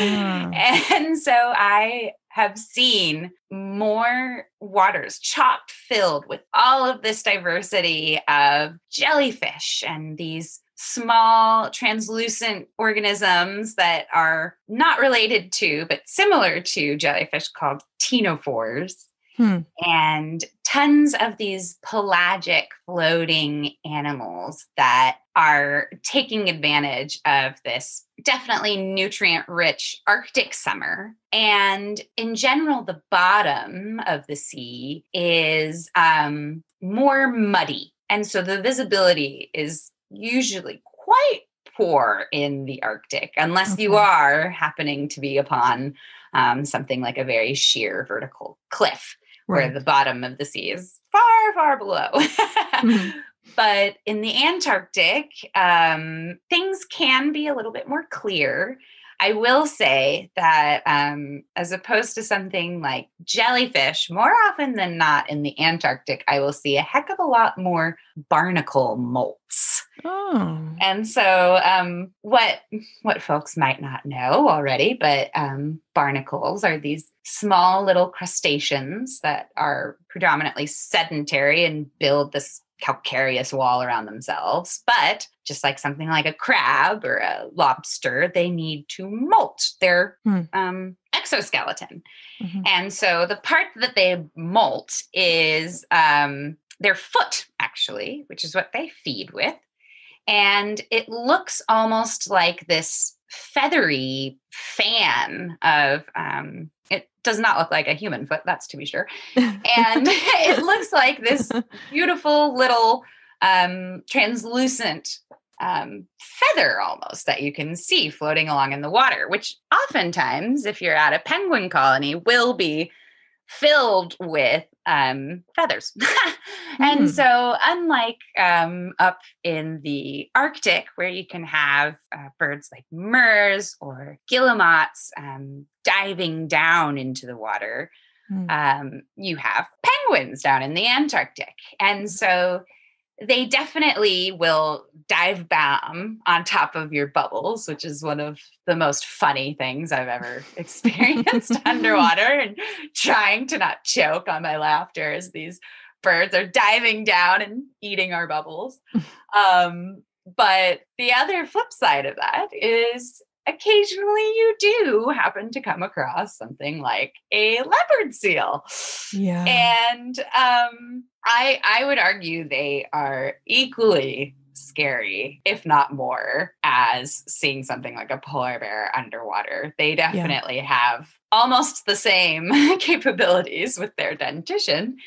Speaker 2: and so i have seen more waters chock filled with all of this diversity of jellyfish and these small translucent organisms that are not related to but similar to jellyfish called ctenophores hmm. and tons of these pelagic floating animals that are taking advantage of this definitely nutrient rich arctic summer. And in general the bottom of the sea is um, more muddy. And so the visibility is usually quite poor in the Arctic, unless okay. you are happening to be upon um, something like a very sheer vertical cliff right. where the bottom of the sea is far, far below. mm-hmm. But in the Antarctic, um, things can be a little bit more clear. I will say that um, as opposed to something like jellyfish, more often than not in the Antarctic, I will see a heck of a lot more barnacle molts. Oh. And so, um, what what folks might not know already, but um, barnacles are these small little crustaceans that are predominantly sedentary and build this calcareous wall around themselves. But just like something like a crab or a lobster, they need to molt their hmm. um, exoskeleton. Mm-hmm. And so the part that they molt is um, their foot, actually, which is what they feed with. And it looks almost like this feathery fan of um, it does not look like a human foot, that's to be sure. And it looks like this beautiful little um, translucent um, feather almost that you can see floating along in the water, which oftentimes, if you're at a penguin colony, will be filled with um, feathers. and
Speaker 3: Hmm.
Speaker 2: so, unlike um, up in the Arctic, where you can have uh, birds like murres or guillemots um, diving down into the water,
Speaker 3: Hmm.
Speaker 2: um, you have penguins down in the Antarctic. And so they definitely will dive bomb on top of your bubbles, which is one of the most funny things I've ever experienced underwater and trying to not choke on my laughter as these birds are diving down and eating our bubbles. Um, but the other flip side of that is occasionally you do happen to come across something like a leopard seal.
Speaker 3: Yeah.
Speaker 2: And um, I I would argue they are equally scary, if not more, as seeing something like a polar bear underwater. They definitely have almost the same capabilities with their dentition.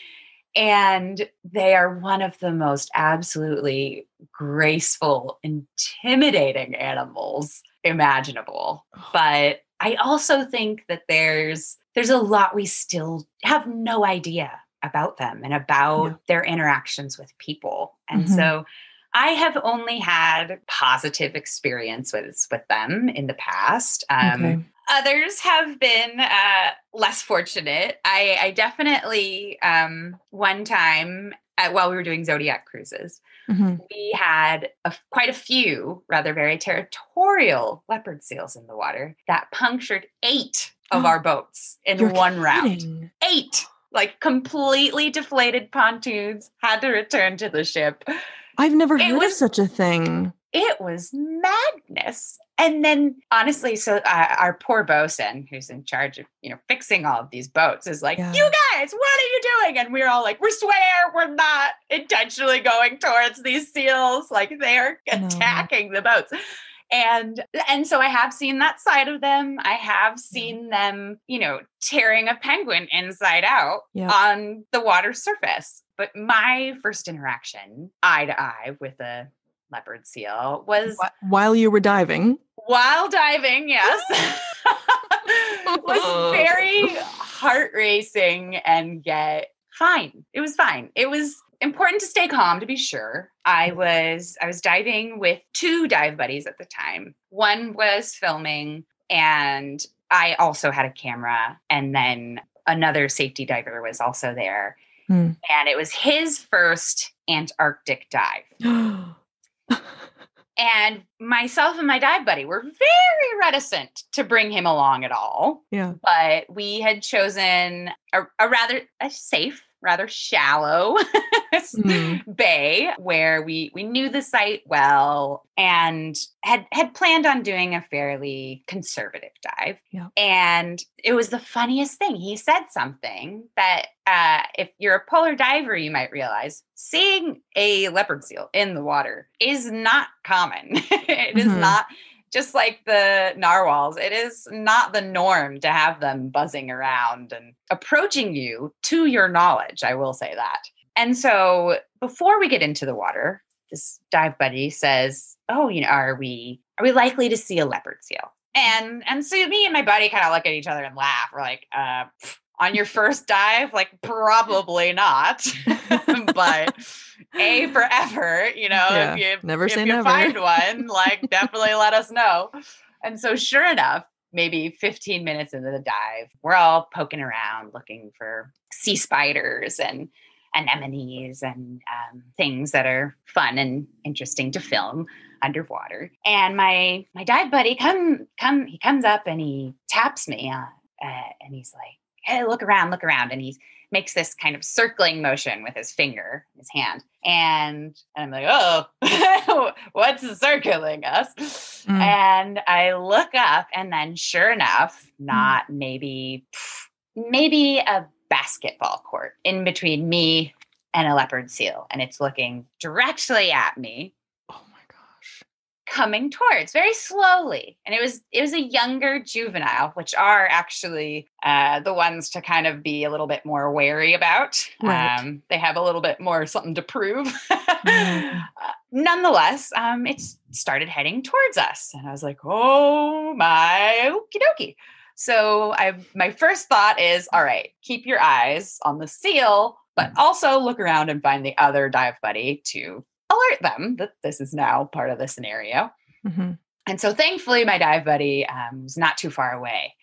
Speaker 2: And they are one of the most absolutely graceful, intimidating animals imaginable. But I also think that there's there's a lot we still have no idea about them and about
Speaker 3: Yeah.
Speaker 2: their interactions with people. And
Speaker 3: Mhm.
Speaker 2: so I have only had positive experience with with them in the past. Um,
Speaker 3: okay.
Speaker 2: Others have been uh, less fortunate. I, I definitely um, one time uh, while we were doing zodiac cruises,
Speaker 3: Mhm.
Speaker 2: we had a, quite a few rather very territorial leopard seals in the water that punctured eight of our boats in
Speaker 3: You're
Speaker 2: one round. Eight, like completely deflated pontoons, had to return to the ship.
Speaker 3: I've never
Speaker 2: It
Speaker 3: heard of such a thing.
Speaker 2: It was madness. And then, honestly, so uh, our poor bosun, who's in charge of you know fixing all of these boats, is like,
Speaker 3: Yeah.
Speaker 2: "You guys, what are you doing?" And we're all like, "We swear we're not intentionally going towards these seals. Like they are
Speaker 3: No.
Speaker 2: attacking the boats." And and so I have seen that side of them. I have seen them, you know, tearing a penguin inside out on the water surface. But my first interaction, eye to eye, with a leopard seal was
Speaker 3: While you were diving.
Speaker 2: while diving, yes. was very heart racing and yet fine. It was fine. It was important to stay calm to be sure. I was I was diving with two dive buddies at the time. One was filming and I also had a camera and then another safety diver was also there.
Speaker 3: Hmm.
Speaker 2: And it was his first Antarctic dive. And myself and my dive buddy were very reticent to bring him along at all.
Speaker 3: yeah.
Speaker 2: But we had chosen a, a rather a safe, rather shallow
Speaker 3: Mm.
Speaker 2: bay where we we knew the site well and had had planned on doing a fairly conservative dive.
Speaker 3: Yeah.
Speaker 2: And it was the funniest thing. He said something that uh, if you're a polar diver, you might realize seeing a leopard seal in the water is not common. It is
Speaker 3: Mhm.
Speaker 2: not just like the narwhals, it is not the norm to have them buzzing around and approaching you to your knowledge. I will say that. And so before we get into the water, this dive buddy says, "Oh, you know, are we are we likely to see a leopard seal?" And and so me and my buddy kind of look at each other and laugh. We're like, uh, "On your first dive, like probably not." but a for effort, you know,
Speaker 3: Yeah,
Speaker 2: if you
Speaker 3: never
Speaker 2: if you
Speaker 3: never.
Speaker 2: find one, like definitely let us know. And so sure enough, maybe 15 minutes into the dive, we're all poking around looking for sea spiders and anemones and um, things that are fun and interesting to film underwater. And my my dive buddy come come he comes up and he taps me uh, uh, and he's like, "Hey, look around, look around," and he makes this kind of circling motion with his finger, his hand, and, and I'm like, "Oh, what's circling us?"
Speaker 3: Mm.
Speaker 2: And I look up, and then sure enough, not maybe maybe a basketball court in between me and a leopard seal, and it's looking directly at me. Coming towards very slowly. And it was it was a younger juvenile which are actually uh, the ones to kind of be a little bit more wary about.
Speaker 3: Right.
Speaker 2: um, they have a little bit more something to prove.
Speaker 3: Mm.
Speaker 2: Uh, nonetheless um, it's started heading towards us. And i was like oh my okie dokie. So I my first thought is all right, keep your eyes on the seal, but also look around and find the other dive buddy to alert them that this is now part of the scenario. Mm-hmm. And so thankfully, my dive buddy um, was not too far away.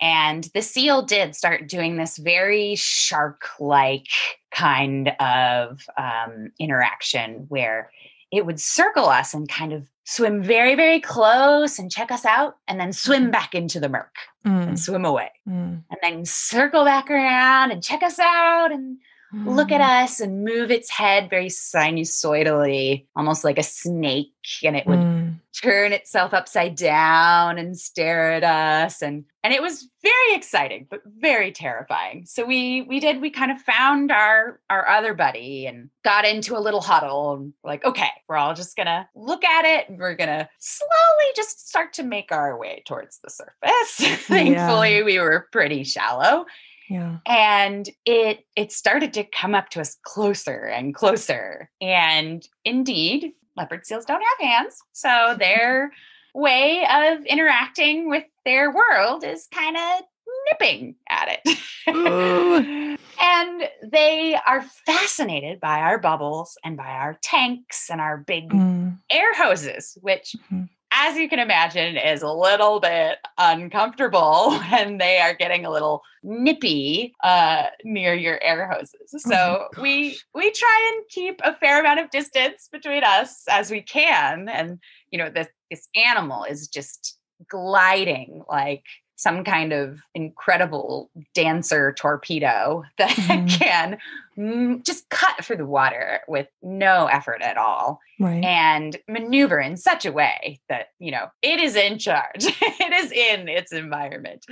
Speaker 2: And the seal did start doing this very shark like kind of um, interaction where it would circle us and kind of swim very, very close and check us out, and then swim mm-hmm. back into the murk mm. and swim away. Mm. And then circle back around and check us out and mm. Look at mm. us and move its head very sinusoidally, almost like a snake. And it would mm. turn itself upside down and stare at us. And and it was very exciting, but very terrifying. So we we did, we kind of found our our other buddy and got into a little huddle and like, okay, we're all just gonna look at it. and We're gonna slowly just start to make our way towards the surface. Thankfully, yeah. we were pretty shallow
Speaker 3: yeah.
Speaker 2: And it it started to come up to us closer and closer. And indeed, leopard seals don't have hands. So their way of interacting with their world is kind of nipping at it. and they are fascinated by our bubbles and by our tanks and our big mm. air hoses, which mm-hmm as you can imagine, is a little bit uncomfortable when they are getting a little nippy uh, near your air hoses. Oh so oh we we try and keep a fair amount of distance between us as we can, and you know this this animal is just gliding like some kind of incredible dancer torpedo that mm-hmm. can just cut through the water with no effort at all right. and maneuver in such a way that you know it is in charge it is in its environment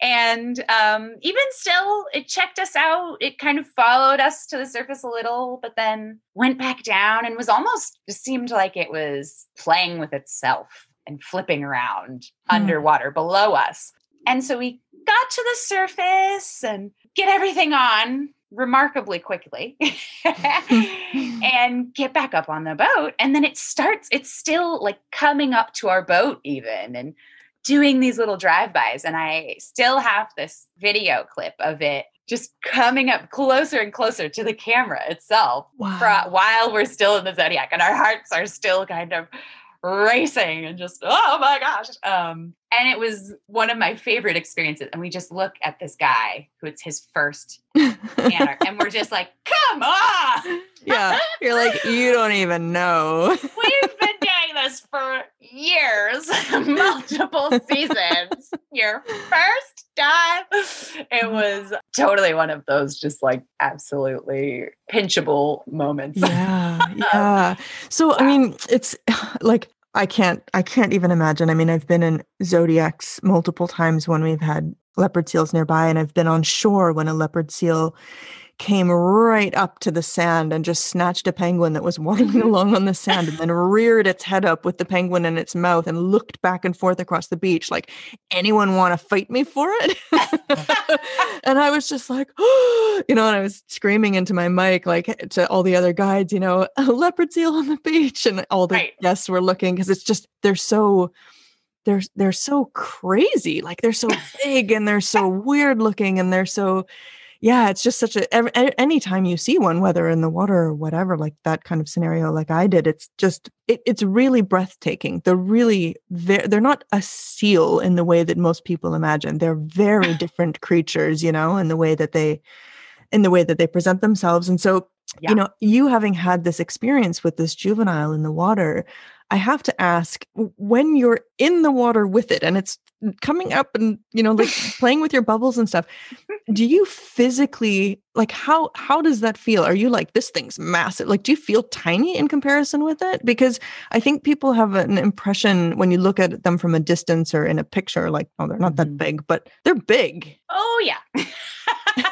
Speaker 2: and um, even still it checked us out it kind of followed us to the surface a little but then went back down and was almost just seemed like it was playing with itself and flipping around mm. underwater below us and so we got to the surface and get everything on remarkably quickly and get back up on the boat. And then it starts, it's still like coming up to our boat, even and doing these little drive-bys. And I still have this video clip of it just coming up closer and closer to the camera itself wow. for, while we're still in the zodiac and our hearts are still kind of racing and just oh my gosh. Um and it was one of my favorite experiences and we just look at this guy who it's his first Antarctic and we're just like come on!
Speaker 3: Yeah you're like you don't even know.
Speaker 2: We've been doing this for years multiple seasons. Your first dive it was totally one of those just like absolutely pinchable moments.
Speaker 3: Yeah yeah. So i mean it's like I can't I can't even imagine. I mean, I've been in zodiacs multiple times when we've had leopard seals nearby and I've been on shore when a leopard seal came right up to the sand and just snatched a penguin that was waddling mm-hmm. along on the sand and then reared its head up with the penguin in its mouth and looked back and forth across the beach like anyone want to fight me for it and i was just like oh, you know and i was screaming into my mic like eh, to all the other guides you know a leopard seal on the beach and all the right. guests were looking because it's just they're so they're they're so crazy like they're so big and they're so weird looking and they're so yeah, it's just such a every, anytime you see one, whether in the water or whatever, like that kind of scenario, like I did, it's just it, it's really breathtaking. They're really they're they're not a seal in the way that most people imagine. They're very different creatures, you know, in the way that they in the way that they present themselves. And so, yeah. you know, you having had this experience with this juvenile in the water, I have to ask when you're in the water with it and it's coming up and you know like playing with your bubbles and stuff do you physically like how how does that feel? Are you like this thing's massive like do you feel tiny in comparison with it? Because i think people have an impression when you look at them from a distance or in a picture like oh they're not that mm-hmm. big but they're big.
Speaker 2: Oh yeah.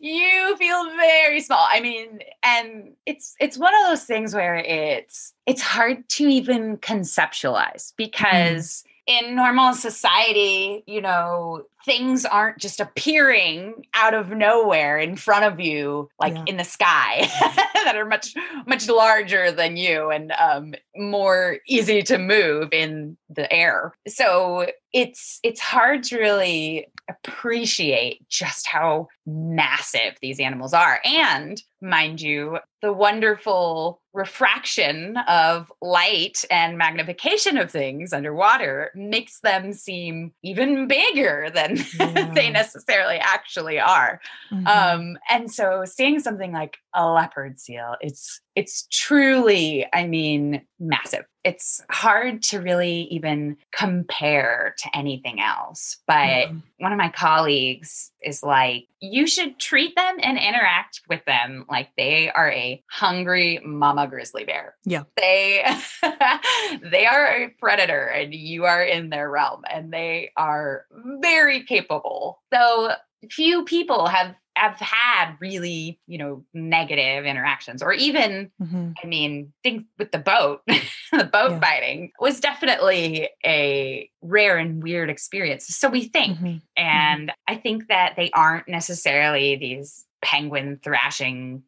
Speaker 2: You feel very small. I mean and it's it's one of those things where it's it's hard to even conceptualize mm-hmm. because mm in normal society, you know, things aren't just appearing out of nowhere in front of you, like yeah. in the sky, that are much, much larger than you and um, more easy to move in the air. So it's it's hard to really appreciate just how massive these animals are and mind you the wonderful refraction of light and magnification of things underwater makes them seem even bigger than yeah. they necessarily actually are mm-hmm. um, and so seeing something like a leopard seal it's it's truly i mean massive it's hard to really even compare to anything else. But mm-hmm. one of my colleagues is like, you should treat them and interact with them like they are a hungry mama grizzly bear.
Speaker 3: Yeah.
Speaker 2: They they are a predator and you are in their realm and they are very capable. So few people have have had really, you know, negative interactions or even, mm-hmm. I mean, things with the boat, the boat yeah. fighting was definitely a rare and weird experience. So we think. Mm-hmm. mm-hmm. And mm-hmm. I think that they aren't necessarily these penguin thrashing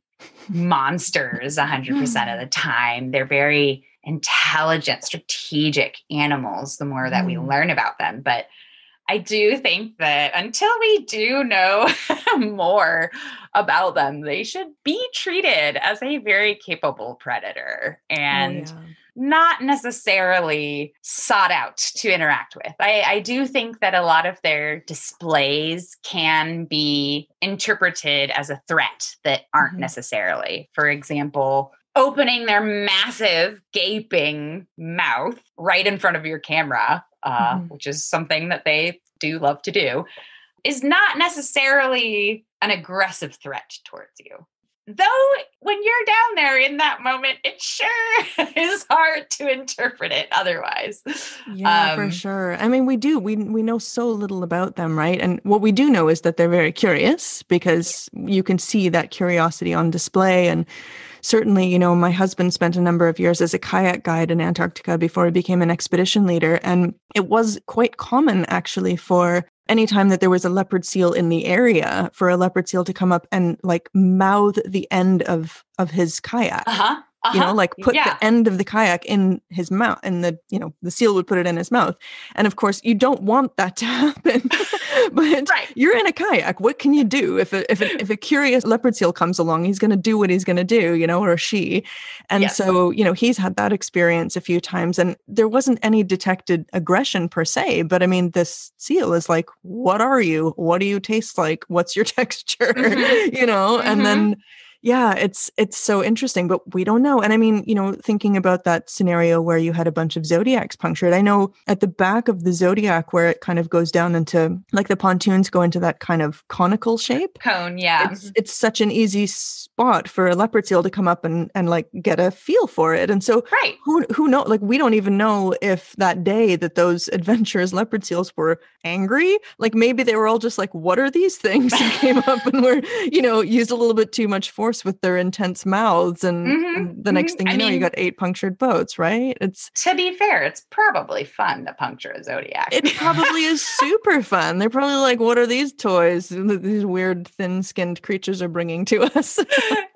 Speaker 2: monsters 100% of the time. They're very intelligent, strategic animals the more that we mm. learn about them. But I do think that until we do know more about them, they should be treated as a very capable predator oh, and oh, yeah. Not necessarily sought out to interact with. I, I do think that a lot of their displays can be interpreted as a threat that aren't mm-hmm. necessarily. For example, opening their massive gaping mouth right in front of your camera uh, mm-hmm. which is something that they do love to do, is not necessarily an aggressive threat towards you. Though when you're down there in that moment, it sure is hard to interpret it otherwise.
Speaker 3: Yeah, um, for sure. I mean, we do. We we know so little about them, right? And what we do know is that they're very curious because you can see that curiosity on display and certainly, you know, my husband spent a number of years as a kayak guide in Antarctica before he became an expedition leader. And it was quite common actually for anytime that there was a leopard seal in the area for a leopard seal to come up and like mouth the end of of his kayak.
Speaker 2: Uh-huh. Uh-huh.
Speaker 3: you know like put yeah. the end of the kayak in his mouth and the you know the seal would put it in his mouth and of course you don't want that to happen but right. you're in a kayak what can you do if a, if a, if a curious leopard seal comes along he's going to do what he's going to do you know or she and yes. so you know he's had that experience a few times and there wasn't any detected aggression per se but i mean this seal is like what are you what do you taste like what's your texture mm-hmm. you know mm-hmm. and then yeah it's it's so interesting but we don't know and i mean you know thinking about that scenario where you had a bunch of zodiacs punctured i know at the back of the zodiac where it kind of goes down into like the pontoons go into that kind of conical shape
Speaker 2: cone yeah.
Speaker 3: it's, it's such an easy spot for a leopard seal to come up and and like get a feel for it and so
Speaker 2: right.
Speaker 3: who who know like we don't even know if that day that those adventurous leopard seals were angry like maybe they were all just like what are these things? and came up and were you know used a little bit too much force with their intense mouths and, mm-hmm, and the next mm-hmm. thing you I know mean, you got eight punctured boats right? It's
Speaker 2: to be fair it's probably fun to puncture a zodiac.
Speaker 3: It probably is super fun. They're probably like what are these toys these weird thin-skinned creatures are bringing to us?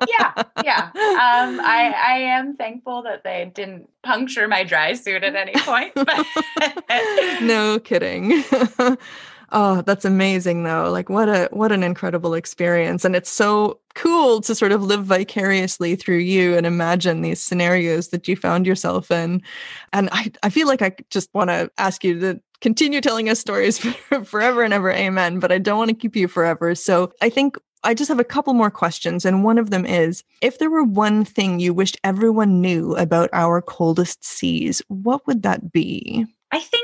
Speaker 2: Yeah yeah. Um, I, I am thankful that they didn't puncture my dry suit at any point
Speaker 3: no kidding Oh, that's amazing though. Like what a what an incredible experience and it's so cool to sort of live vicariously through you and imagine these scenarios that you found yourself in. And I I feel like I just want to ask you to continue telling us stories forever and ever amen, but I don't want to keep you forever. So I think I just have a couple more questions. And one of them is if there were one thing you wished everyone knew about our coldest seas, what would that be?
Speaker 2: I think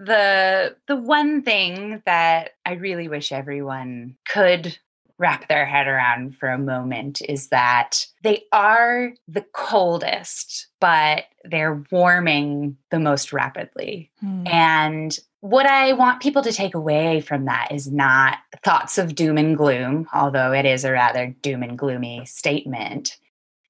Speaker 2: the the one thing that I really wish everyone could wrap their head around for a moment is that they are the coldest, but they're warming the most rapidly. Hmm. And what I want people to take away from that is not thoughts of doom and gloom, although it is a rather doom and gloomy statement.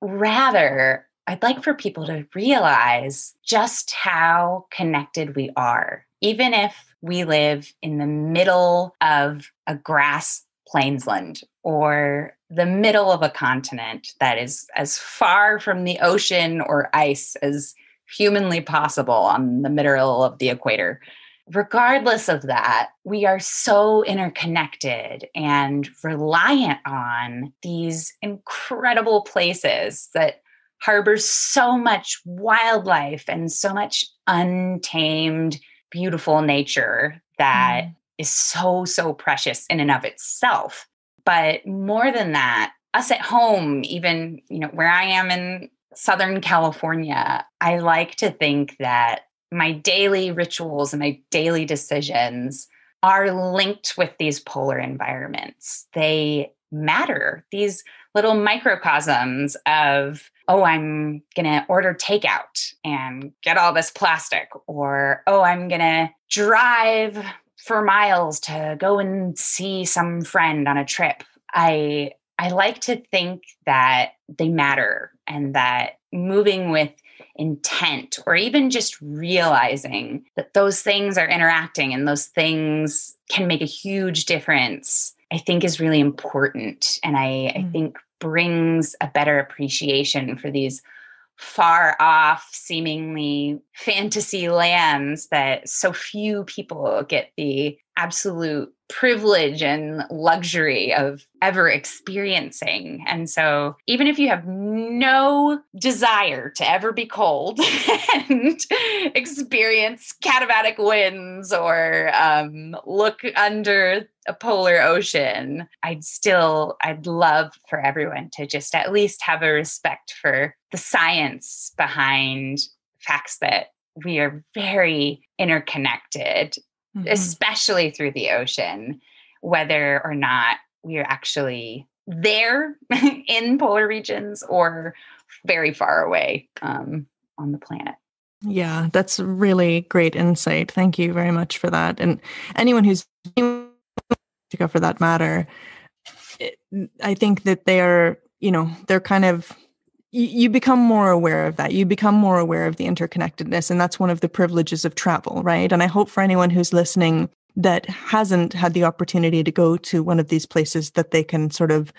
Speaker 2: Rather, I'd like for people to realize just how connected we are. Even if we live in the middle of a grass plainsland or the middle of a continent that is as far from the ocean or ice as humanly possible on the middle of the equator, regardless of that, we are so interconnected and reliant on these incredible places that harbor so much wildlife and so much untamed, beautiful nature that mm. is so, so precious in and of itself. But more than that, us at home, even, you know, where I am in Southern California, I like to think that my daily rituals and my daily decisions are linked with these polar environments. They matter. These little microcosms of, oh, I'm going to order takeout and get all this plastic, or, oh, I'm going to drive for miles to go and see some friend on a trip. I I like to think that they matter and that moving with intent or even just realizing that those things are interacting and those things can make a huge difference i think is really important and i, mm. I think brings a better appreciation for these far off seemingly fantasy lands that so few people get the absolute privilege and luxury of ever experiencing. And so, even if you have no desire to ever be cold and experience katabatic winds or um, look under a polar ocean, I'd still, I'd love for everyone to just at least have a respect for the science behind facts that we are very interconnected mm-hmm. especially through the ocean, whether or not we are actually there in polar regions or very far away um, on the planet.
Speaker 3: Yeah, that's really great insight. Thank you very much for that. And anyone who's to go for that matter, I think that they are, you know, they're kind of you, become more aware of that. You become more aware of the interconnectedness. And that's one of the privileges of travel, right? And I hope for anyone who's listening that hasn't had the opportunity to go to one of these places that they can sort of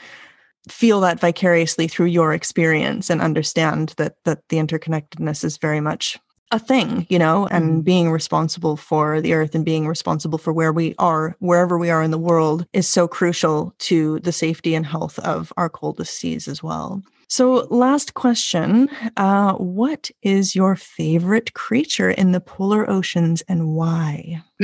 Speaker 3: feel that vicariously through your experience and understand that that the interconnectedness is very much a thing, you know, and mm-hmm. being responsible for the earth and being responsible for where we are, wherever we are in the world, is so crucial to the safety and health of our coldest seas as well. So, last question uh, What is your favorite creature in the polar oceans and why?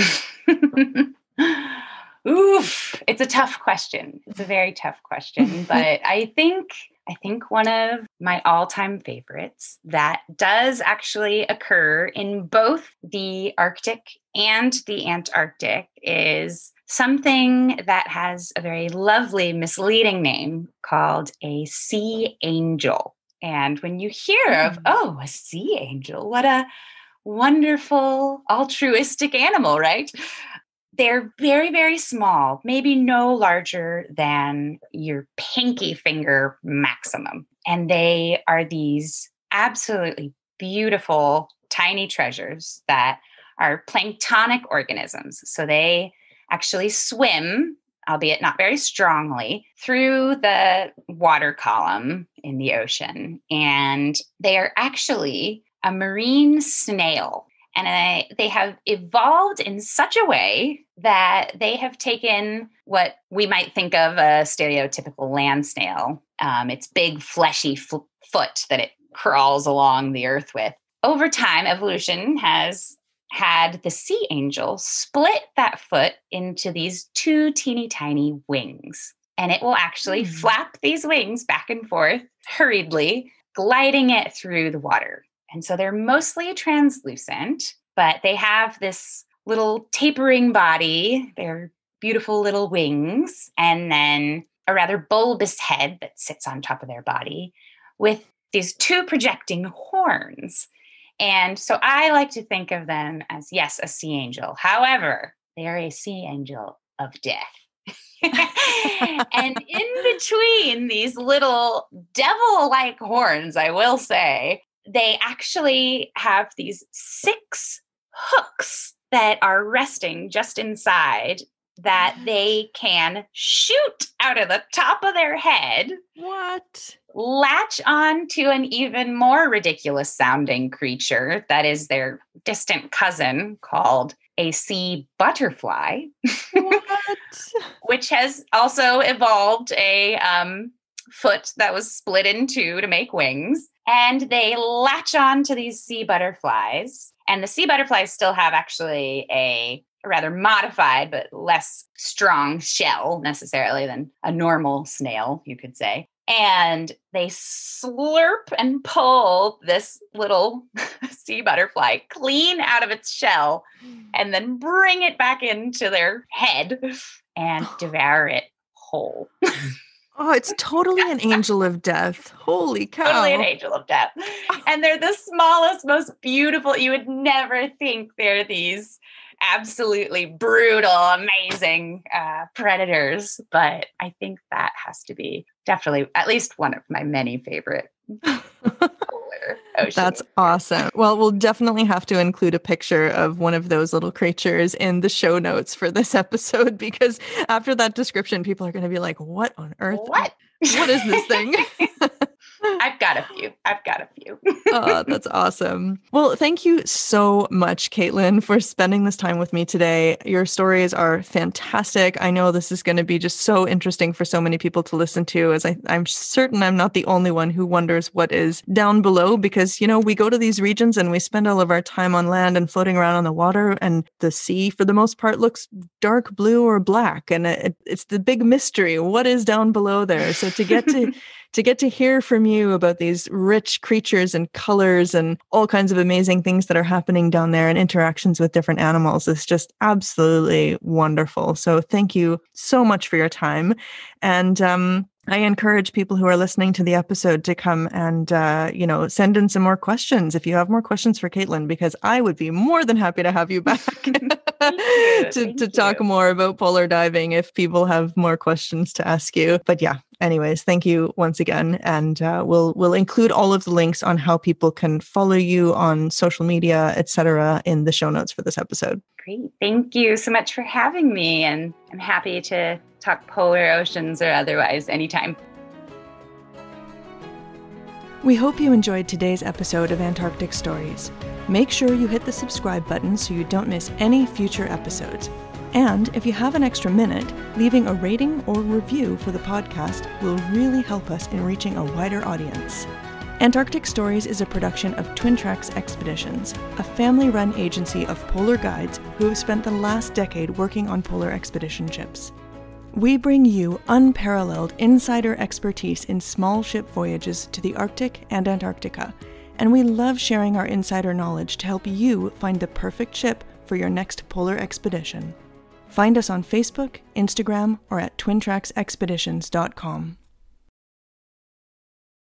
Speaker 2: Oof, it's a tough question. It's a very tough question, but I think I think one of my all-time favorites that does actually occur in both the Arctic and the Antarctic is something that has a very lovely, misleading name called a sea angel. And when you hear of, hmm. oh, a sea angel, what a wonderful, altruistic animal, right? They're very, very small, maybe no larger than your pinky finger maximum. And they are these absolutely beautiful, tiny treasures that are planktonic organisms. So they actually swim, albeit not very strongly, through the water column in the ocean. And they are actually a marine snail. And I, they have evolved in such a way that they have taken what we might think of a stereotypical land snail, um, its big fleshy foot that it crawls along the earth with. Over time, evolution has had the sea angel split that foot into these two teeny tiny wings. And it will actually mm. flap these wings back and forth hurriedly, gliding it through the water. And so they're mostly translucent, but they have this little tapering body. They're beautiful little wings, and then a rather bulbous head that sits on top of their body with these two projecting horns. And so I like to think of them as, yes, a sea angel. However, they are a sea angel of death. and in between these little devil like horns, I will say, they actually have these six hooks that are resting just inside that they can shoot out of the top of their head.
Speaker 3: What?
Speaker 2: Latch on to an even more ridiculous sounding creature that is their distant cousin called a sea butterfly, which has also evolved a um, foot that was split in two to make wings. And they latch on to these sea butterflies. And the sea butterflies still have actually a rather modified but less strong shell necessarily than a normal snail, you could say. And they slurp and pull this little sea butterfly clean out of its shell and then bring it back into their head and devour it whole.
Speaker 3: Oh, it's totally an angel of death. Holy cow.
Speaker 2: totally an angel of death. And they're the smallest, most beautiful. You would never think they're these absolutely brutal, amazing uh, predators. But I think that has to be definitely at least one of my many favorite.
Speaker 3: That's awesome. Well, we'll definitely have to include a picture of one of those little creatures in the show notes for this episode because after that description, people are going to be like, what on earth?
Speaker 2: what?
Speaker 3: What is this thing?
Speaker 2: I've got a few. I've got a few.
Speaker 3: oh, that's awesome. Well, thank you so much, Caitlyn, for spending this time with me today. Your stories are fantastic. I know this is going to be just so interesting for so many people to listen to, as I, I'm certain I'm not the only one who wonders what is down below because, you know, we go to these regions and we spend all of our time on land and floating around on the water, and the sea, for the most part, looks dark blue or black. And it, it's the big mystery. What is down below there? So to get to to get to hear from you about these rich creatures and colors and all kinds of amazing things that are happening down there and interactions with different animals is just absolutely wonderful. So thank you so much for your time. And um, I encourage people who are listening to the episode to come and, uh, you know, send in some more questions if you have more questions for Caitlyn, because I would be more than happy to have you back. To,
Speaker 2: Thank
Speaker 3: to talk
Speaker 2: you.
Speaker 3: more about polar diving if people have more questions to ask you. But yeah, anyways, thank you once again. And uh, we'll, we'll include all of the links on how people can follow you on social media, etc., in the show notes for this episode.
Speaker 2: Great. Thank you so much for having me. And I'm happy to talk polar oceans or otherwise anytime.
Speaker 3: We hope you enjoyed today's episode of Antarctic Stories. Make sure you hit the subscribe button so you don't miss any future episodes. And if you have an extra minute, leaving a rating or review for the podcast will really help us in reaching a wider audience. Antarctic Stories is a production of Twin Tracks Expeditions, a family run agency of polar guides who have spent the last decade working on polar expedition ships. We bring you unparalleled insider expertise in small ship voyages to the Arctic and Antarctica, and we love sharing our insider knowledge to help you find the perfect ship for your next polar expedition. Find us on Facebook, Instagram, or at twintracksexpeditions.com.